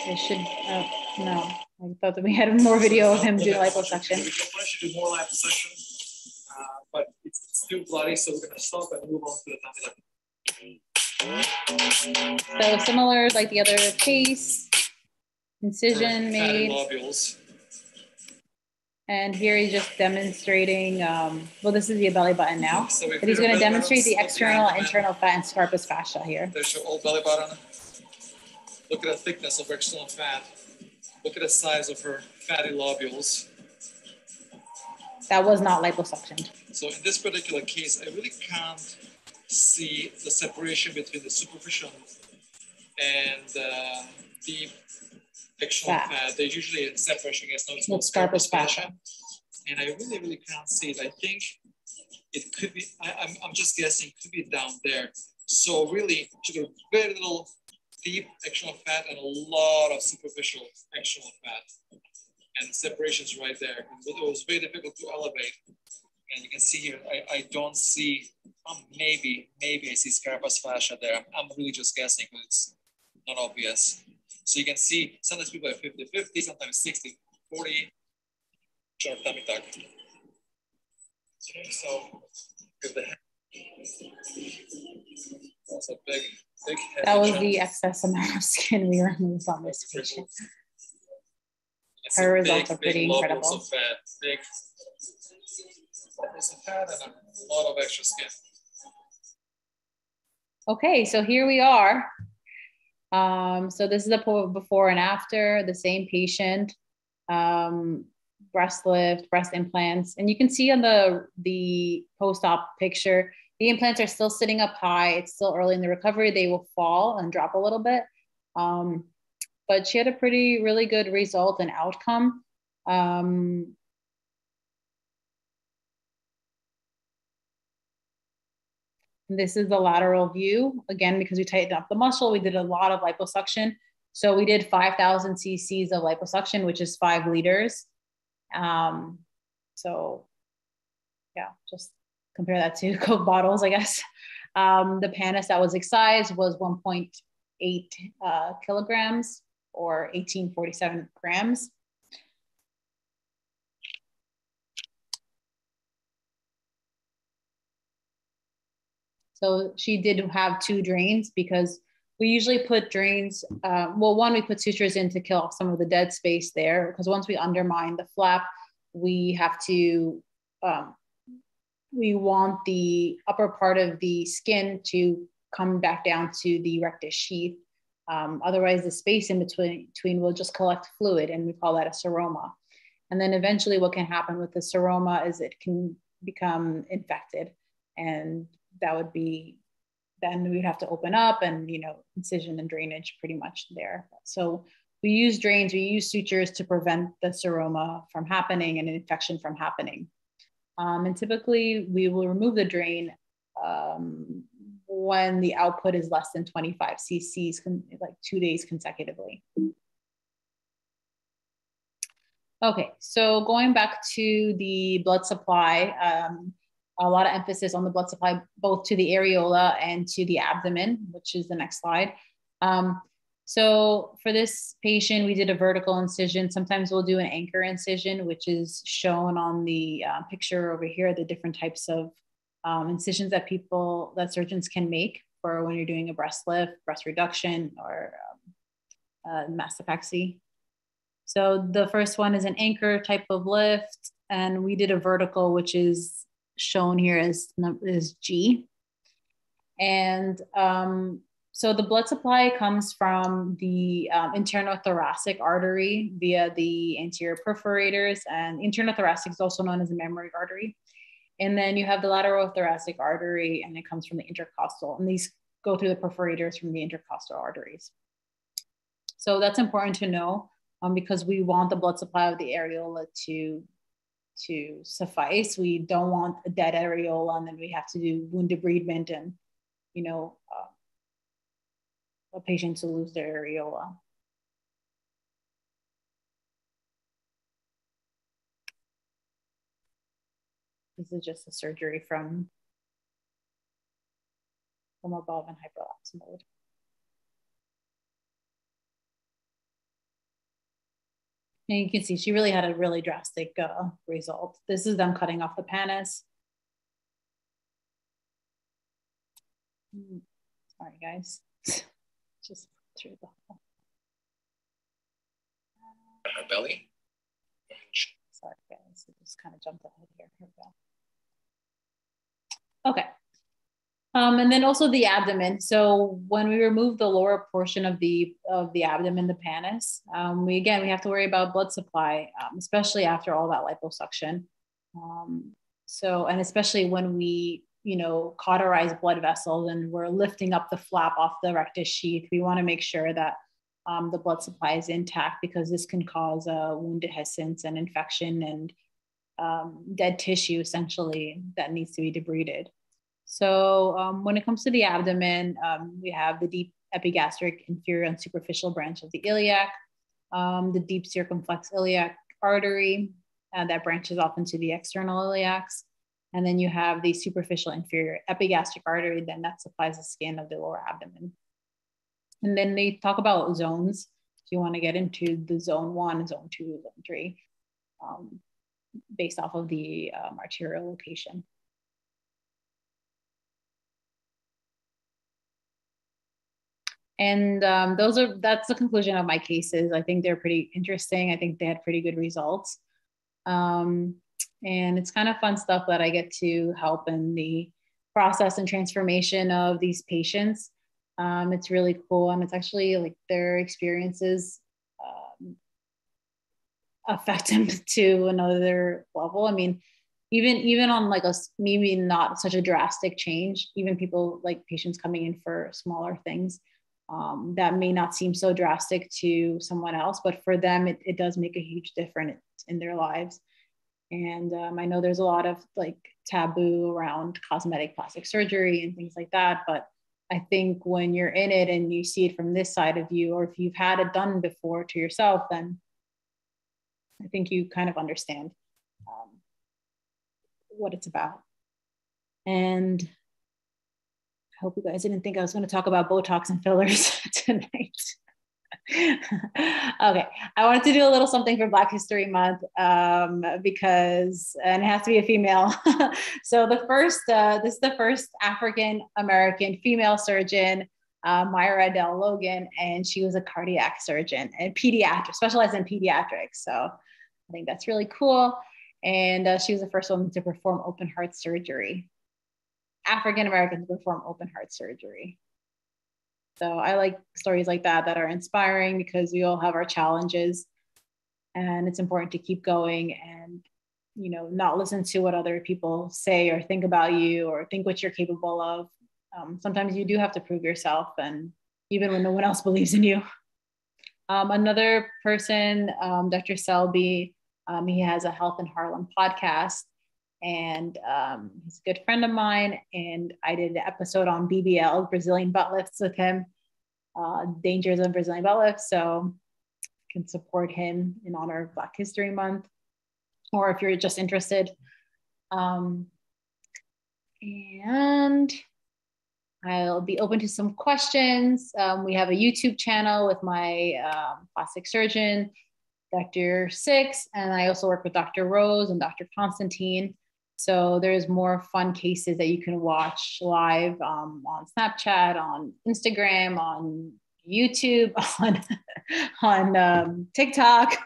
It should. Uh, no, I thought that we had more video of him doing liposuction. We should do more liposuction, uh, but it's, it's too bloody, so we're gonna stop and move on to the top So similar like the other case, incision made. Lobules. And here he's just demonstrating, um, well, this is the belly button now, so but he's going to demonstrate the external internal fat and Scarpa's fascia here. There's your old belly button. Look at the thickness of external fat. Look at the size of her fatty lobules. That was not liposuction. So in this particular case, I really can't see the separation between the superficial and uh, deep fictional fat. fat. There's usually separation against no it's Scarpa's fascia. And I really, really can't see it. I think it could be, I, am I'm, I'm just guessing, could be down there. So really, to very little deep external fat and a lot of superficial external fat. And separation's right there. It was very difficult to elevate. And you can see here, I, I don't see, um, maybe, maybe I see Scarpa's fascia there. I'm, I'm really just guessing because it's not obvious. So you can see sometimes people are 50 50, sometimes 60 40 short tummy tuck. So with the head. That's a big. That was the excess amount of skin we removed on this patient. Her results are pretty incredible. Of fat, big of fat and a lot of extra skin. Okay, so here we are um, so this is a before and after, the same patient, um, breast lift, breast implants. And you can see on the, the post-op picture, the implants are still sitting up high. It's still early in the recovery. They will fall and drop a little bit. Um, but she had a pretty, really good result and outcome. Um, This is the lateral view. Again, because we tightened up the muscle, we did a lot of liposuction. So we did 5,000 cc's of liposuction, which is five liters. Um, so yeah, just compare that to Coke bottles, I guess. Um, the pannus that was excised was 1.8 uh, kilograms or 1847 grams. So she did have two drains because we usually put drains. Uh, well, one, we put sutures in to kill off some of the dead space there because once we undermine the flap, we have to, um, we want the upper part of the skin to come back down to the rectus sheath. Um, otherwise, the space in between, between will just collect fluid, and we call that a seroma. And then eventually, what can happen with the seroma is it can become infected, and that would be then we'd have to open up and you know incision and drainage pretty much there so we use drains we use sutures to prevent the seroma from happening and infection from happening um, and typically we will remove the drain um, when the output is less than 25 cc's, like two days consecutively. Okay, so going back to the blood supply, um, a lot of emphasis on the blood supply, both to the areola and to the abdomen, which is the next slide. Um, so for this patient, we did a vertical incision. Sometimes we'll do an anchor incision, which is shown on the uh, picture over here, the different types of um, incisions that people, that surgeons can make for when you're doing a breast lift, breast reduction, or um, uh, mastopexy. So the first one is an anchor type of lift, and we did a vertical, which is shown here as, as G. And um, so the blood supply comes from the um, internal thoracic artery via the anterior perforators, and internal thoracic is also known as the mammary artery. And then you have the lateral thoracic artery, and it comes from the intercostal, and these go through the perforators from the intercostal arteries. So that's important to know um, because we want the blood supply of the areola to to suffice. We don't want a dead areola, and then we have to do wound debridement and you know uh, a patient to lose their areola. This is just a surgery from from above in hyperlapse mode. And you can see she really had a really drastic uh, result. This is them cutting off the pannus. Hmm, sorry, guys. Just through the hole. Her belly. Sorry, guys. I just kind of jumped ahead here. Here we go. Okay. Um, and then also the abdomen. So when we remove the lower portion of the of the abdomen, the pannus, um, we again we have to worry about blood supply, um, especially after all that liposuction. Um, so and especially when we you know cauterize blood vessels and we're lifting up the flap off the rectus sheath, we want to make sure that um, the blood supply is intact because this can cause a wound dehiscence and infection and um, dead tissue essentially that needs to be debrided. So um, when it comes to the abdomen, um, we have the deep epigastric inferior and superficial branch of the iliac, um, the deep circumflex iliac artery uh, that branches off into the external iliacs. And then you have the superficial inferior epigastric artery, then that supplies the skin of the lower abdomen. And then they talk about zones. If you want to get into the zone one, zone two, zone three, um, based off of the um, arterial location. and um, those are that's the conclusion of my cases i think they're pretty interesting i think they had pretty good results um, and it's kind of fun stuff that i get to help in the process and transformation of these patients um, it's really cool and it's actually like their experiences um, affect them to another level i mean even even on like a maybe not such a drastic change even people like patients coming in for smaller things um, that may not seem so drastic to someone else, but for them, it, it does make a huge difference in their lives. And um, I know there's a lot of like taboo around cosmetic plastic surgery and things like that. But I think when you're in it and you see it from this side of you, or if you've had it done before to yourself, then I think you kind of understand um, what it's about. And I hope you guys didn't think I was going to talk about Botox and fillers tonight. Okay, I wanted to do a little something for Black History Month um, because, and it has to be a female. so the first, uh, this is the first African American female surgeon, uh, Myra Adele Logan, and she was a cardiac surgeon and pediatric, specialized in pediatrics. So I think that's really cool. And uh, she was the first woman to perform open heart surgery. African Americans perform open heart surgery. So I like stories like that that are inspiring because we all have our challenges and it's important to keep going and you know not listen to what other people say or think about you or think what you're capable of. Um, sometimes you do have to prove yourself and even when no one else believes in you. Um, another person um, dr selby um, he has a health in harlem podcast and um, he's a good friend of mine. And I did an episode on BBL, Brazilian butt lifts with him, uh, dangers of Brazilian butt lifts. So I can support him in honor of Black History Month, or if you're just interested. Um, and I'll be open to some questions. Um, we have a YouTube channel with my um, plastic surgeon, Dr. Six, and I also work with Dr. Rose and Dr. Constantine. So there's more fun cases that you can watch live um, on Snapchat, on Instagram, on YouTube, on on um, TikTok,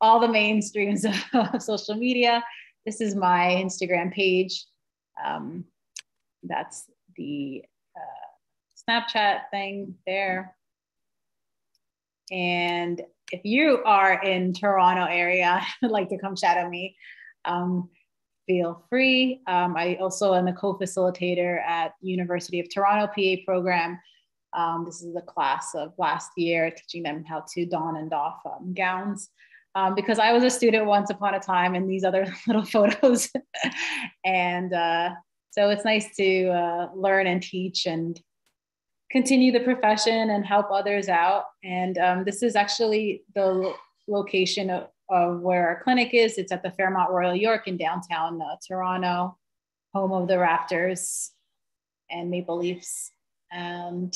all the mainstreams of social media. This is my Instagram page. Um, that's the uh, Snapchat thing there. And if you are in Toronto area, would like to come shadow me, um, feel free. Um, I also am a co-facilitator at University of Toronto PA program. Um, this is a class of last year, teaching them how to don and doff um, gowns. Um, because I was a student once upon a time in these other little photos. and uh, so it's nice to uh, learn and teach and continue the profession and help others out. And um, this is actually the location of, of, where our clinic is. It's at the Fairmont Royal York in downtown uh, Toronto, home of the Raptors and Maple Leafs. And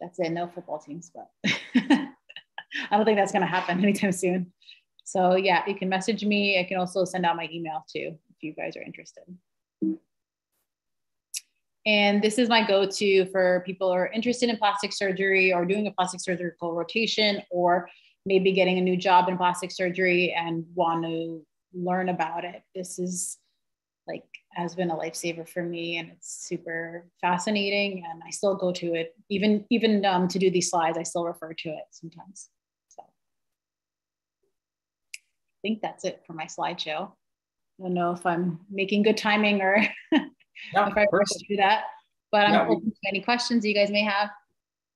that's it, no football teams, but I don't think that's going to happen anytime soon. So, yeah, you can message me. I can also send out my email too if you guys are interested. And this is my go to for people who are interested in plastic surgery or doing a plastic surgical rotation or maybe getting a new job in plastic surgery and want to learn about it. This is like has been a lifesaver for me and it's super fascinating and I still go to it even even um, to do these slides I still refer to it sometimes so I think that's it for my slideshow I don't know if I'm making good timing or yeah, if I through that. But I'm yeah, open to any questions you guys may have.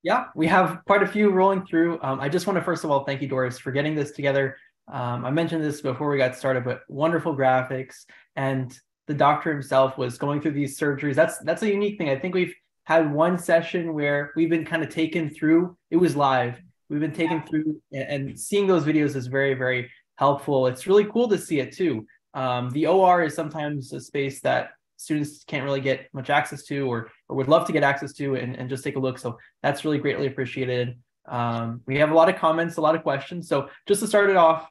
Yeah, we have quite a few rolling through. Um, I just want to first of all thank you, Doris, for getting this together. Um, I mentioned this before we got started, but wonderful graphics and the doctor himself was going through these surgeries. That's that's a unique thing. I think we've had one session where we've been kind of taken through. It was live. We've been taken through, and, and seeing those videos is very very helpful. It's really cool to see it too. Um, the OR is sometimes a space that students can't really get much access to or, or would love to get access to and, and just take a look. So that's really greatly appreciated. Um, we have a lot of comments, a lot of questions. So just to start it off,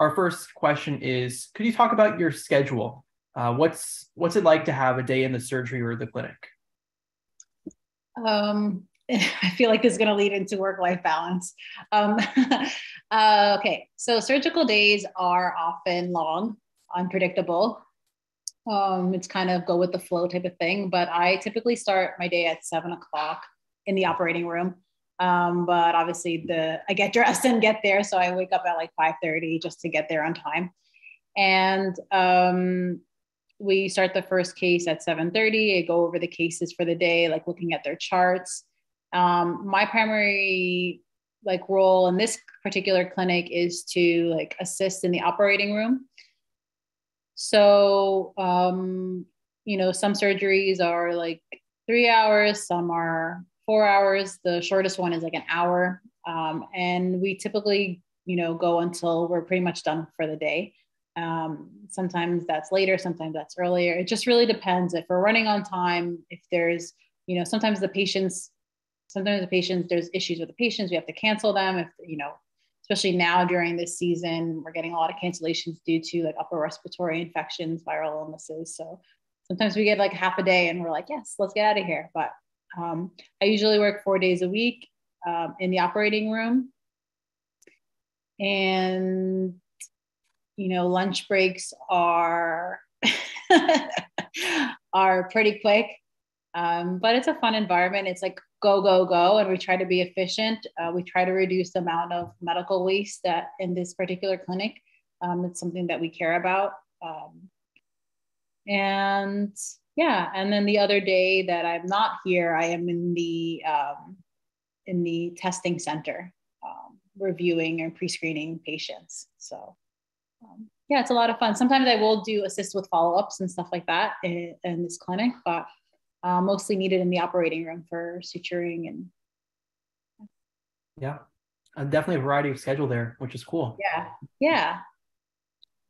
our first question is, could you talk about your schedule? Uh, what's what's it like to have a day in the surgery or the clinic? Um, I feel like this is going to lead into work-life balance. Um, uh, okay, so surgical days are often long, unpredictable. Um, it's kind of go with the flow type of thing. But I typically start my day at seven o'clock in the operating room. Um, but obviously the I get dressed and get there, so I wake up at like five thirty just to get there on time. And um, we start the first case at seven thirty. I go over the cases for the day, like looking at their charts. Um, my primary like role in this particular clinic is to like assist in the operating room so, um, you know, some surgeries are like three hours, some are four hours. The shortest one is like an hour. Um, and we typically, you know, go until we're pretty much done for the day. Um, sometimes that's later, sometimes that's earlier. It just really depends if we're running on time, if there's, you know, sometimes the patients, sometimes the patients, there's issues with the patients, we have to cancel them if, you know, especially now during this season, we're getting a lot of cancellations due to like upper respiratory infections, viral illnesses. So sometimes we get like half a day and we're like, yes, let's get out of here. But um, I usually work four days a week um, in the operating room. And, you know, lunch breaks are are pretty quick. Um, but it's a fun environment. It's like go, go, go, and we try to be efficient. Uh, we try to reduce the amount of medical waste that in this particular clinic. Um, it's something that we care about. Um, and yeah, and then the other day that I'm not here, I am in the um, in the testing center, um, reviewing and pre-screening patients. So um, yeah, it's a lot of fun. Sometimes I will do assist with follow ups and stuff like that in, in this clinic, but uh, mostly needed in the operating room for suturing and. Yeah, uh, definitely a variety of schedule there, which is cool. Yeah, yeah.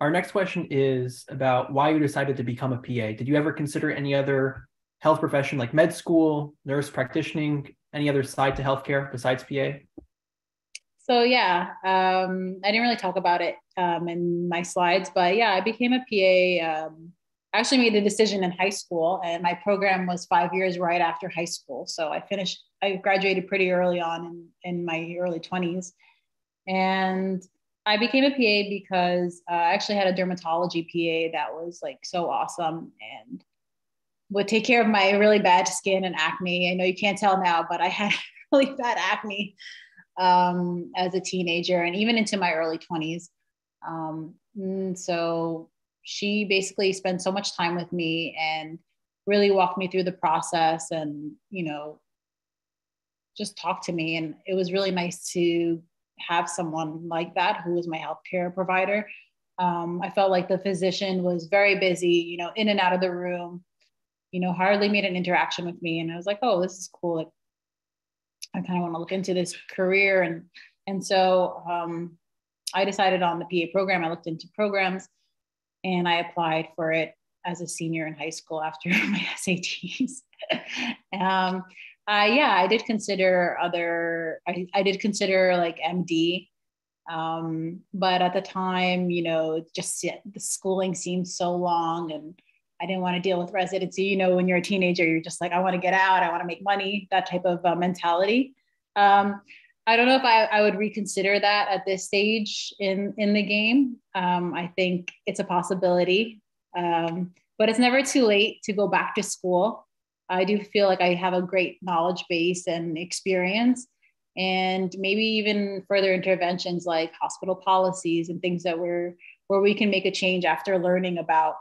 Our next question is about why you decided to become a PA. Did you ever consider any other health profession like med school, nurse practicing, any other side to healthcare besides PA? So yeah, um, I didn't really talk about it um, in my slides, but yeah, I became a PA. Um, I actually made the decision in high school, and my program was five years right after high school. So I finished. I graduated pretty early on in, in my early twenties, and I became a PA because uh, I actually had a dermatology PA that was like so awesome and would take care of my really bad skin and acne. I know you can't tell now, but I had really bad acne um, as a teenager and even into my early 20s. Um, so she basically spent so much time with me and really walked me through the process and, you know, just talk to me. And it was really nice to have someone like that who was my healthcare provider. Um, I felt like the physician was very busy, you know, in and out of the room, you know, hardly made an interaction with me. And I was like, oh, this is cool. Like, I kind of want to look into this career. And, and so um, I decided on the PA program. I looked into programs and I applied for it as a senior in high school after my SATs. um, uh, yeah, I did consider other, I, I did consider like MD. Um, but at the time, you know, just the schooling seemed so long and I didn't want to deal with residency. You know, when you're a teenager, you're just like, I want to get out, I want to make money, that type of uh, mentality. Um, I don't know if I, I would reconsider that at this stage in in the game. Um, I think it's a possibility, um, but it's never too late to go back to school. I do feel like I have a great knowledge base and experience, and maybe even further interventions like hospital policies and things that we're where we can make a change after learning about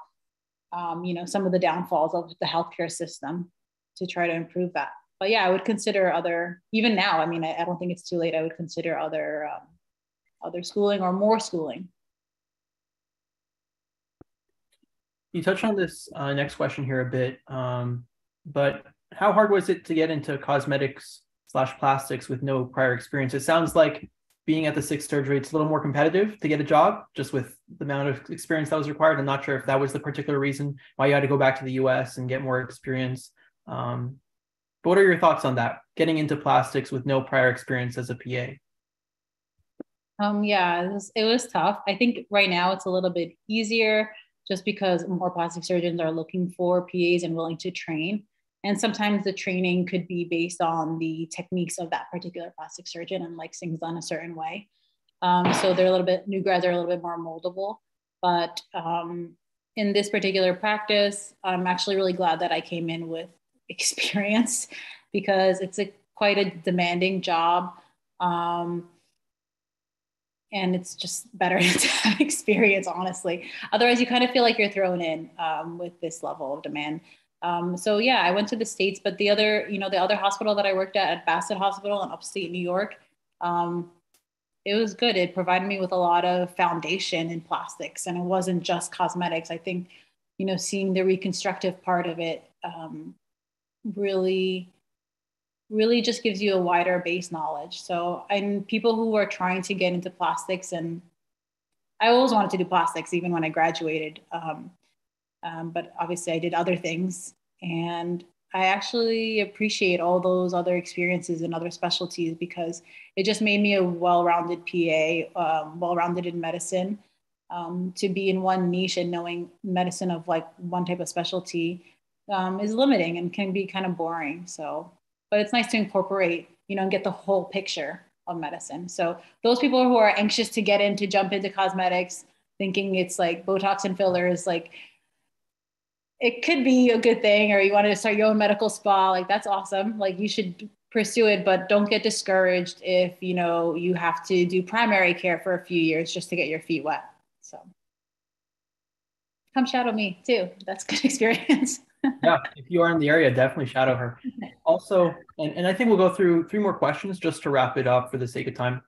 um, you know, some of the downfalls of the healthcare system to try to improve that. But yeah, I would consider other, even now, I mean, I, I don't think it's too late. I would consider other, um, other schooling or more schooling. You touched on this uh, next question here a bit, um, but how hard was it to get into cosmetics slash plastics with no prior experience? It sounds like being at the Six Surgery, it's a little more competitive to get a job just with the amount of experience that was required. I'm not sure if that was the particular reason why you had to go back to the US and get more experience. Um, but what are your thoughts on that? Getting into plastics with no prior experience as a PA? Um, yeah, it was, it was tough. I think right now it's a little bit easier just because more plastic surgeons are looking for PAs and willing to train. And sometimes the training could be based on the techniques of that particular plastic surgeon and like things done a certain way. Um, so they're a little bit, new grads are a little bit more moldable. But um, in this particular practice, I'm actually really glad that I came in with experience because it's a quite a demanding job. Um, and it's just better to have experience, honestly. Otherwise, you kind of feel like you're thrown in um, with this level of demand. Um, so yeah, I went to the States, but the other, you know, the other hospital that I worked at at Bassett Hospital in upstate New York, um, it was good. It provided me with a lot of foundation in plastics and it wasn't just cosmetics. I think, you know, seeing the reconstructive part of it um, really, really just gives you a wider base knowledge. So, and people who are trying to get into plastics and I always wanted to do plastics even when I graduated. Um, um, but obviously, I did other things. And I actually appreciate all those other experiences and other specialties because it just made me a well rounded PA, um, well rounded in medicine. Um, to be in one niche and knowing medicine of like one type of specialty um, is limiting and can be kind of boring. So, but it's nice to incorporate, you know, and get the whole picture of medicine. So, those people who are anxious to get into jump into cosmetics, thinking it's like Botox and fillers, like it could be a good thing or you want to start your own medical spa like that's awesome like you should pursue it but don't get discouraged if you know you have to do primary care for a few years just to get your feet wet so come shadow me too that's good experience yeah if you are in the area definitely shadow her also and, and i think we'll go through three more questions just to wrap it up for the sake of time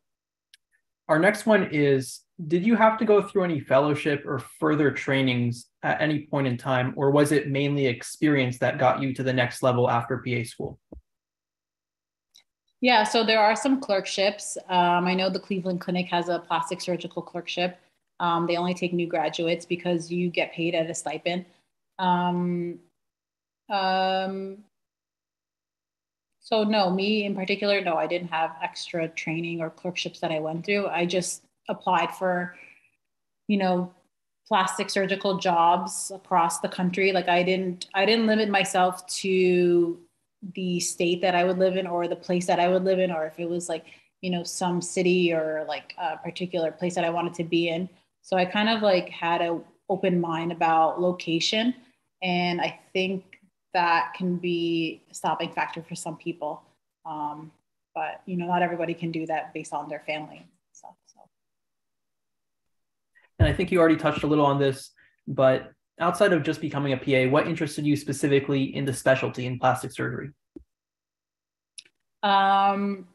Our next one is Did you have to go through any fellowship or further trainings at any point in time, or was it mainly experience that got you to the next level after PA school? Yeah, so there are some clerkships. Um, I know the Cleveland Clinic has a plastic surgical clerkship. Um, they only take new graduates because you get paid at a stipend. Um, um, so no, me in particular, no, I didn't have extra training or clerkships that I went through. I just applied for, you know, plastic surgical jobs across the country. Like I didn't, I didn't limit myself to the state that I would live in or the place that I would live in, or if it was like, you know, some city or like a particular place that I wanted to be in. So I kind of like had an open mind about location. And I think that can be a stopping factor for some people. Um, but you know, not everybody can do that based on their family stuff. So. And I think you already touched a little on this, but outside of just becoming a PA, what interested you specifically in the specialty in plastic surgery? Um,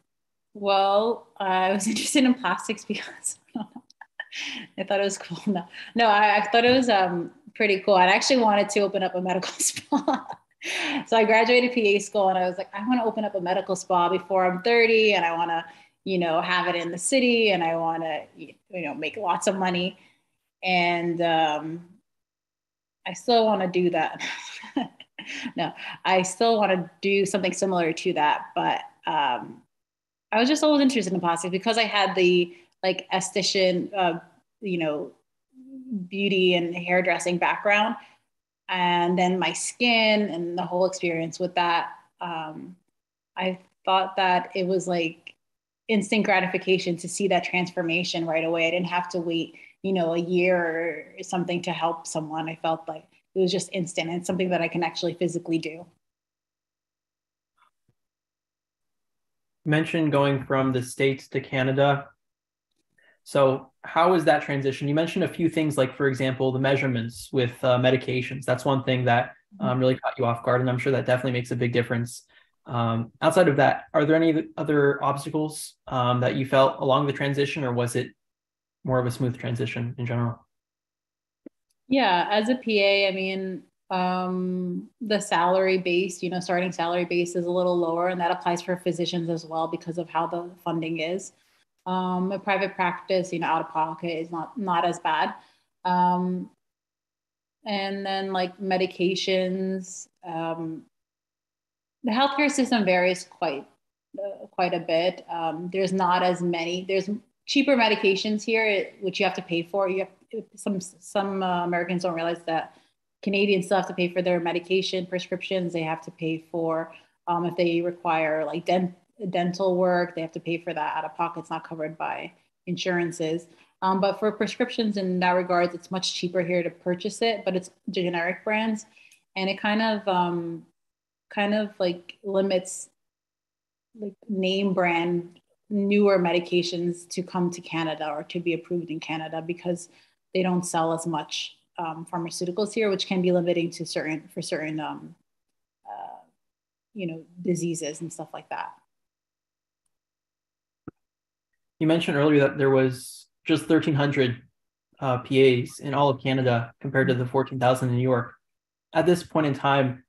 well, I was interested in plastics because I thought it was cool. No, no, I, I thought it was um, pretty cool. I actually wanted to open up a medical spa. so I graduated PA school and I was like, I want to open up a medical spa before I'm 30 and I want to, you know, have it in the city and I want to, you know, make lots of money. And um, I still want to do that. no, I still want to do something similar to that. But um, I was just always interested in plastics because I had the like esthetician, uh, you know, beauty and hairdressing background and then my skin and the whole experience with that um, i thought that it was like instant gratification to see that transformation right away. I didn't have to wait you know a year or something to help someone. I felt like it was just instant. And something that i can actually physically do. Mentioned going from the states to canada so how is that transition? You mentioned a few things like, for example, the measurements with uh, medications. That's one thing that um, really caught you off guard, and I'm sure that definitely makes a big difference. Um, outside of that, are there any other obstacles um, that you felt along the transition, or was it more of a smooth transition in general? Yeah, as a PA, I mean, um, the salary base, you know, starting salary base is a little lower, and that applies for physicians as well because of how the funding is. Um, a private practice, you know, out of pocket is not not as bad. Um, and then like medications, um, the healthcare system varies quite uh, quite a bit. Um, there's not as many. There's cheaper medications here, which you have to pay for. You have some some uh, Americans don't realize that Canadians still have to pay for their medication prescriptions. They have to pay for um, if they require like dent dental work, they have to pay for that out of pocket. It's not covered by insurances. Um, but for prescriptions in that regards, it's much cheaper here to purchase it, but it's generic brands. And it kind of um, kind of like limits like name brand newer medications to come to Canada or to be approved in Canada because they don't sell as much um, pharmaceuticals here, which can be limiting to certain for certain um, uh, you know diseases and stuff like that. You mentioned earlier that there was just 1,300 uh, PAs in all of Canada compared to the 14,000 in New York. At this point in time,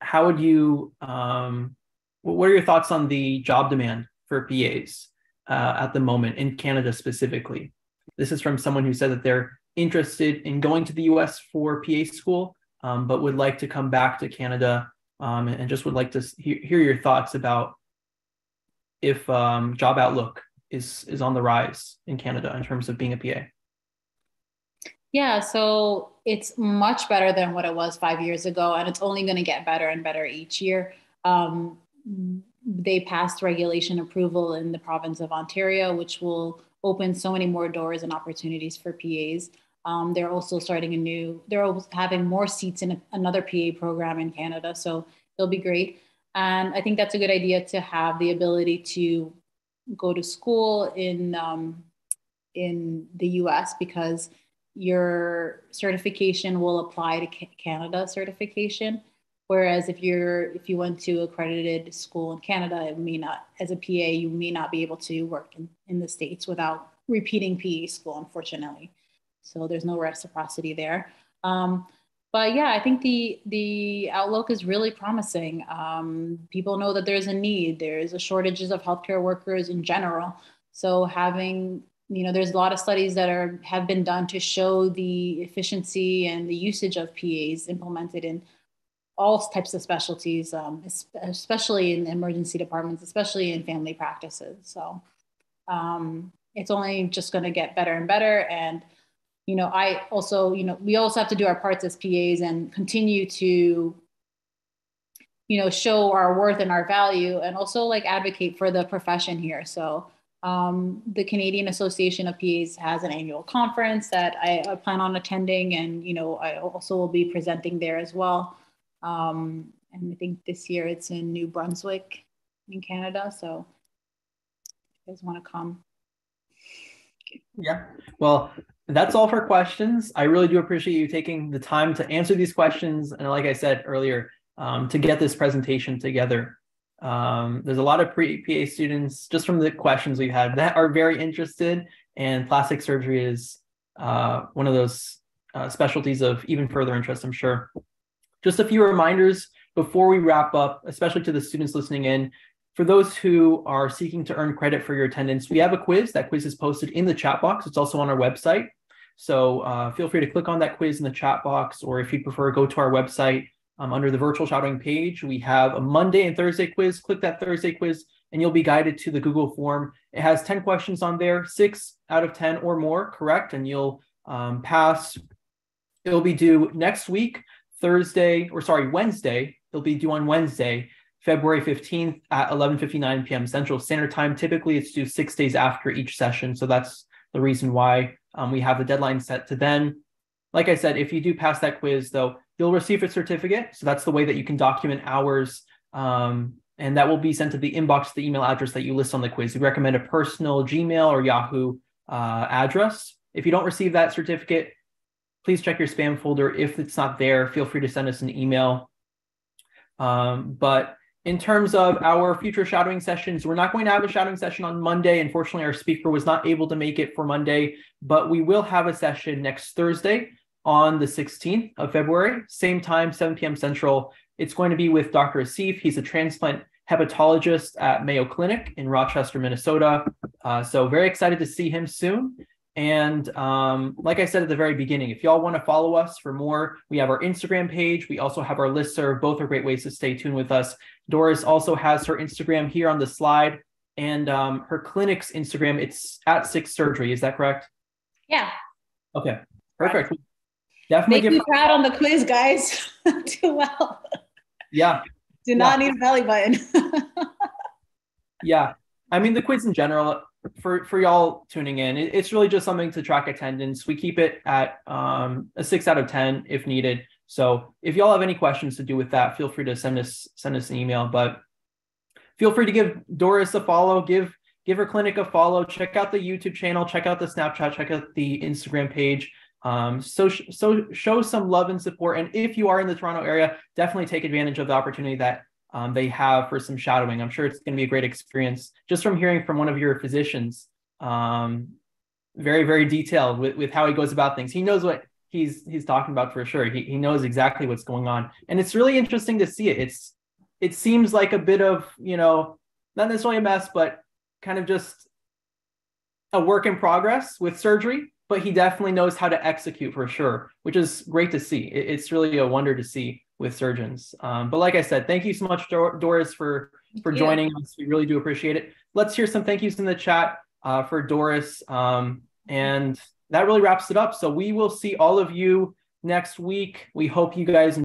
how would you, um, what are your thoughts on the job demand for PAs uh, at the moment in Canada specifically? This is from someone who said that they're interested in going to the US for PA school, um, but would like to come back to Canada um, and just would like to hear, hear your thoughts about if um, job outlook is is on the rise in Canada in terms of being a PA? Yeah, so it's much better than what it was five years ago, and it's only going to get better and better each year. Um, they passed regulation approval in the province of Ontario, which will open so many more doors and opportunities for PAs. Um, they're also starting a new, they're having more seats in another PA program in Canada. So it'll be great. And I think that's a good idea to have the ability to go to school in um, in the U.S. because your certification will apply to Canada certification. Whereas if you're if you went to accredited school in Canada, it may not as a PA you may not be able to work in, in the states without repeating PA school, unfortunately. So there's no reciprocity there. Um, but yeah, I think the the outlook is really promising. Um, people know that there's a need. There's a shortages of healthcare workers in general. So having you know, there's a lot of studies that are have been done to show the efficiency and the usage of PAs implemented in all types of specialties, um, especially in emergency departments, especially in family practices. So um, it's only just going to get better and better. And you know, I also, you know, we also have to do our parts as PAs and continue to, you know, show our worth and our value and also like advocate for the profession here. So um, the Canadian Association of PAs has an annual conference that I, I, plan on attending, and you know I also will be presenting there as well. Um, and I think this year it's in New Brunswick, in Canada. So, if you guys want to come? Yeah. Well, that's all for questions. I really do appreciate you taking the time to answer these questions. And like I said earlier, um, to get this presentation together. Um, there's a lot of pre-PA students, just from the questions we've had, that are very interested, and plastic surgery is uh, one of those uh, specialties of even further interest, I'm sure. Just a few reminders before we wrap up, especially to the students listening in. For those who are seeking to earn credit for your attendance, we have a quiz. That quiz is posted in the chat box. It's also on our website. So uh, feel free to click on that quiz in the chat box, or if you prefer, go to our website um, under the virtual shadowing page. We have a Monday and Thursday quiz. Click that Thursday quiz, and you'll be guided to the Google form. It has 10 questions on there, six out of 10 or more correct, and you'll um, pass. It'll be due next week, Thursday, or sorry, Wednesday. It'll be due on Wednesday, February 15th at 11:59 p.m. Central Standard Time. Typically, it's due six days after each session, so that's the reason why um, we have the deadline set to then. Like I said, if you do pass that quiz, though, you'll receive a certificate. So that's the way that you can document hours, um, and that will be sent to the inbox, the email address that you list on the quiz. We recommend a personal Gmail or Yahoo uh, address. If you don't receive that certificate, please check your spam folder. If it's not there, feel free to send us an email. Um, but in terms of our future shadowing sessions, we're not going to have a shadowing session on Monday. Unfortunately, our speaker was not able to make it for Monday, but we will have a session next Thursday on the 16th of February, same time, 7 p.m. Central. It's going to be with Dr. Asif. He's a transplant hepatologist at Mayo Clinic in Rochester, Minnesota. Uh, so very excited to see him soon. And um, like I said at the very beginning, if y'all want to follow us for more, we have our Instagram page. We also have our listserv. Both are great ways to stay tuned with us. Doris also has her Instagram here on the slide and um, her clinic's Instagram. It's at Six Surgery. Is that correct? Yeah. Okay. Perfect. Right. Definitely. Make me proud on the quiz, guys. Do well. Yeah. Do not yeah. need a belly button. yeah. I mean, the quiz in general, for for y'all tuning in, it, it's really just something to track attendance. We keep it at um, a six out of ten if needed. So if y'all have any questions to do with that, feel free to send us send us an email. But feel free to give Doris a follow. Give give her clinic a follow. Check out the YouTube channel. Check out the Snapchat. Check out the Instagram page. Um, so so show some love and support. And if you are in the Toronto area, definitely take advantage of the opportunity that um, they have for some shadowing. I'm sure it's going to be a great experience. Just from hearing from one of your physicians, um, very very detailed with, with how he goes about things. He knows what he's he's talking about for sure. He he knows exactly what's going on, and it's really interesting to see it. It's it seems like a bit of you know not necessarily a mess, but kind of just a work in progress with surgery. But he definitely knows how to execute for sure, which is great to see. It, it's really a wonder to see with surgeons. Um, but like I said, thank you so much, Dor- Doris, for for joining us. We really do appreciate it. Let's hear some thank yous in the chat uh, for Doris, um, and that really wraps it up. So we will see all of you next week. We hope you guys.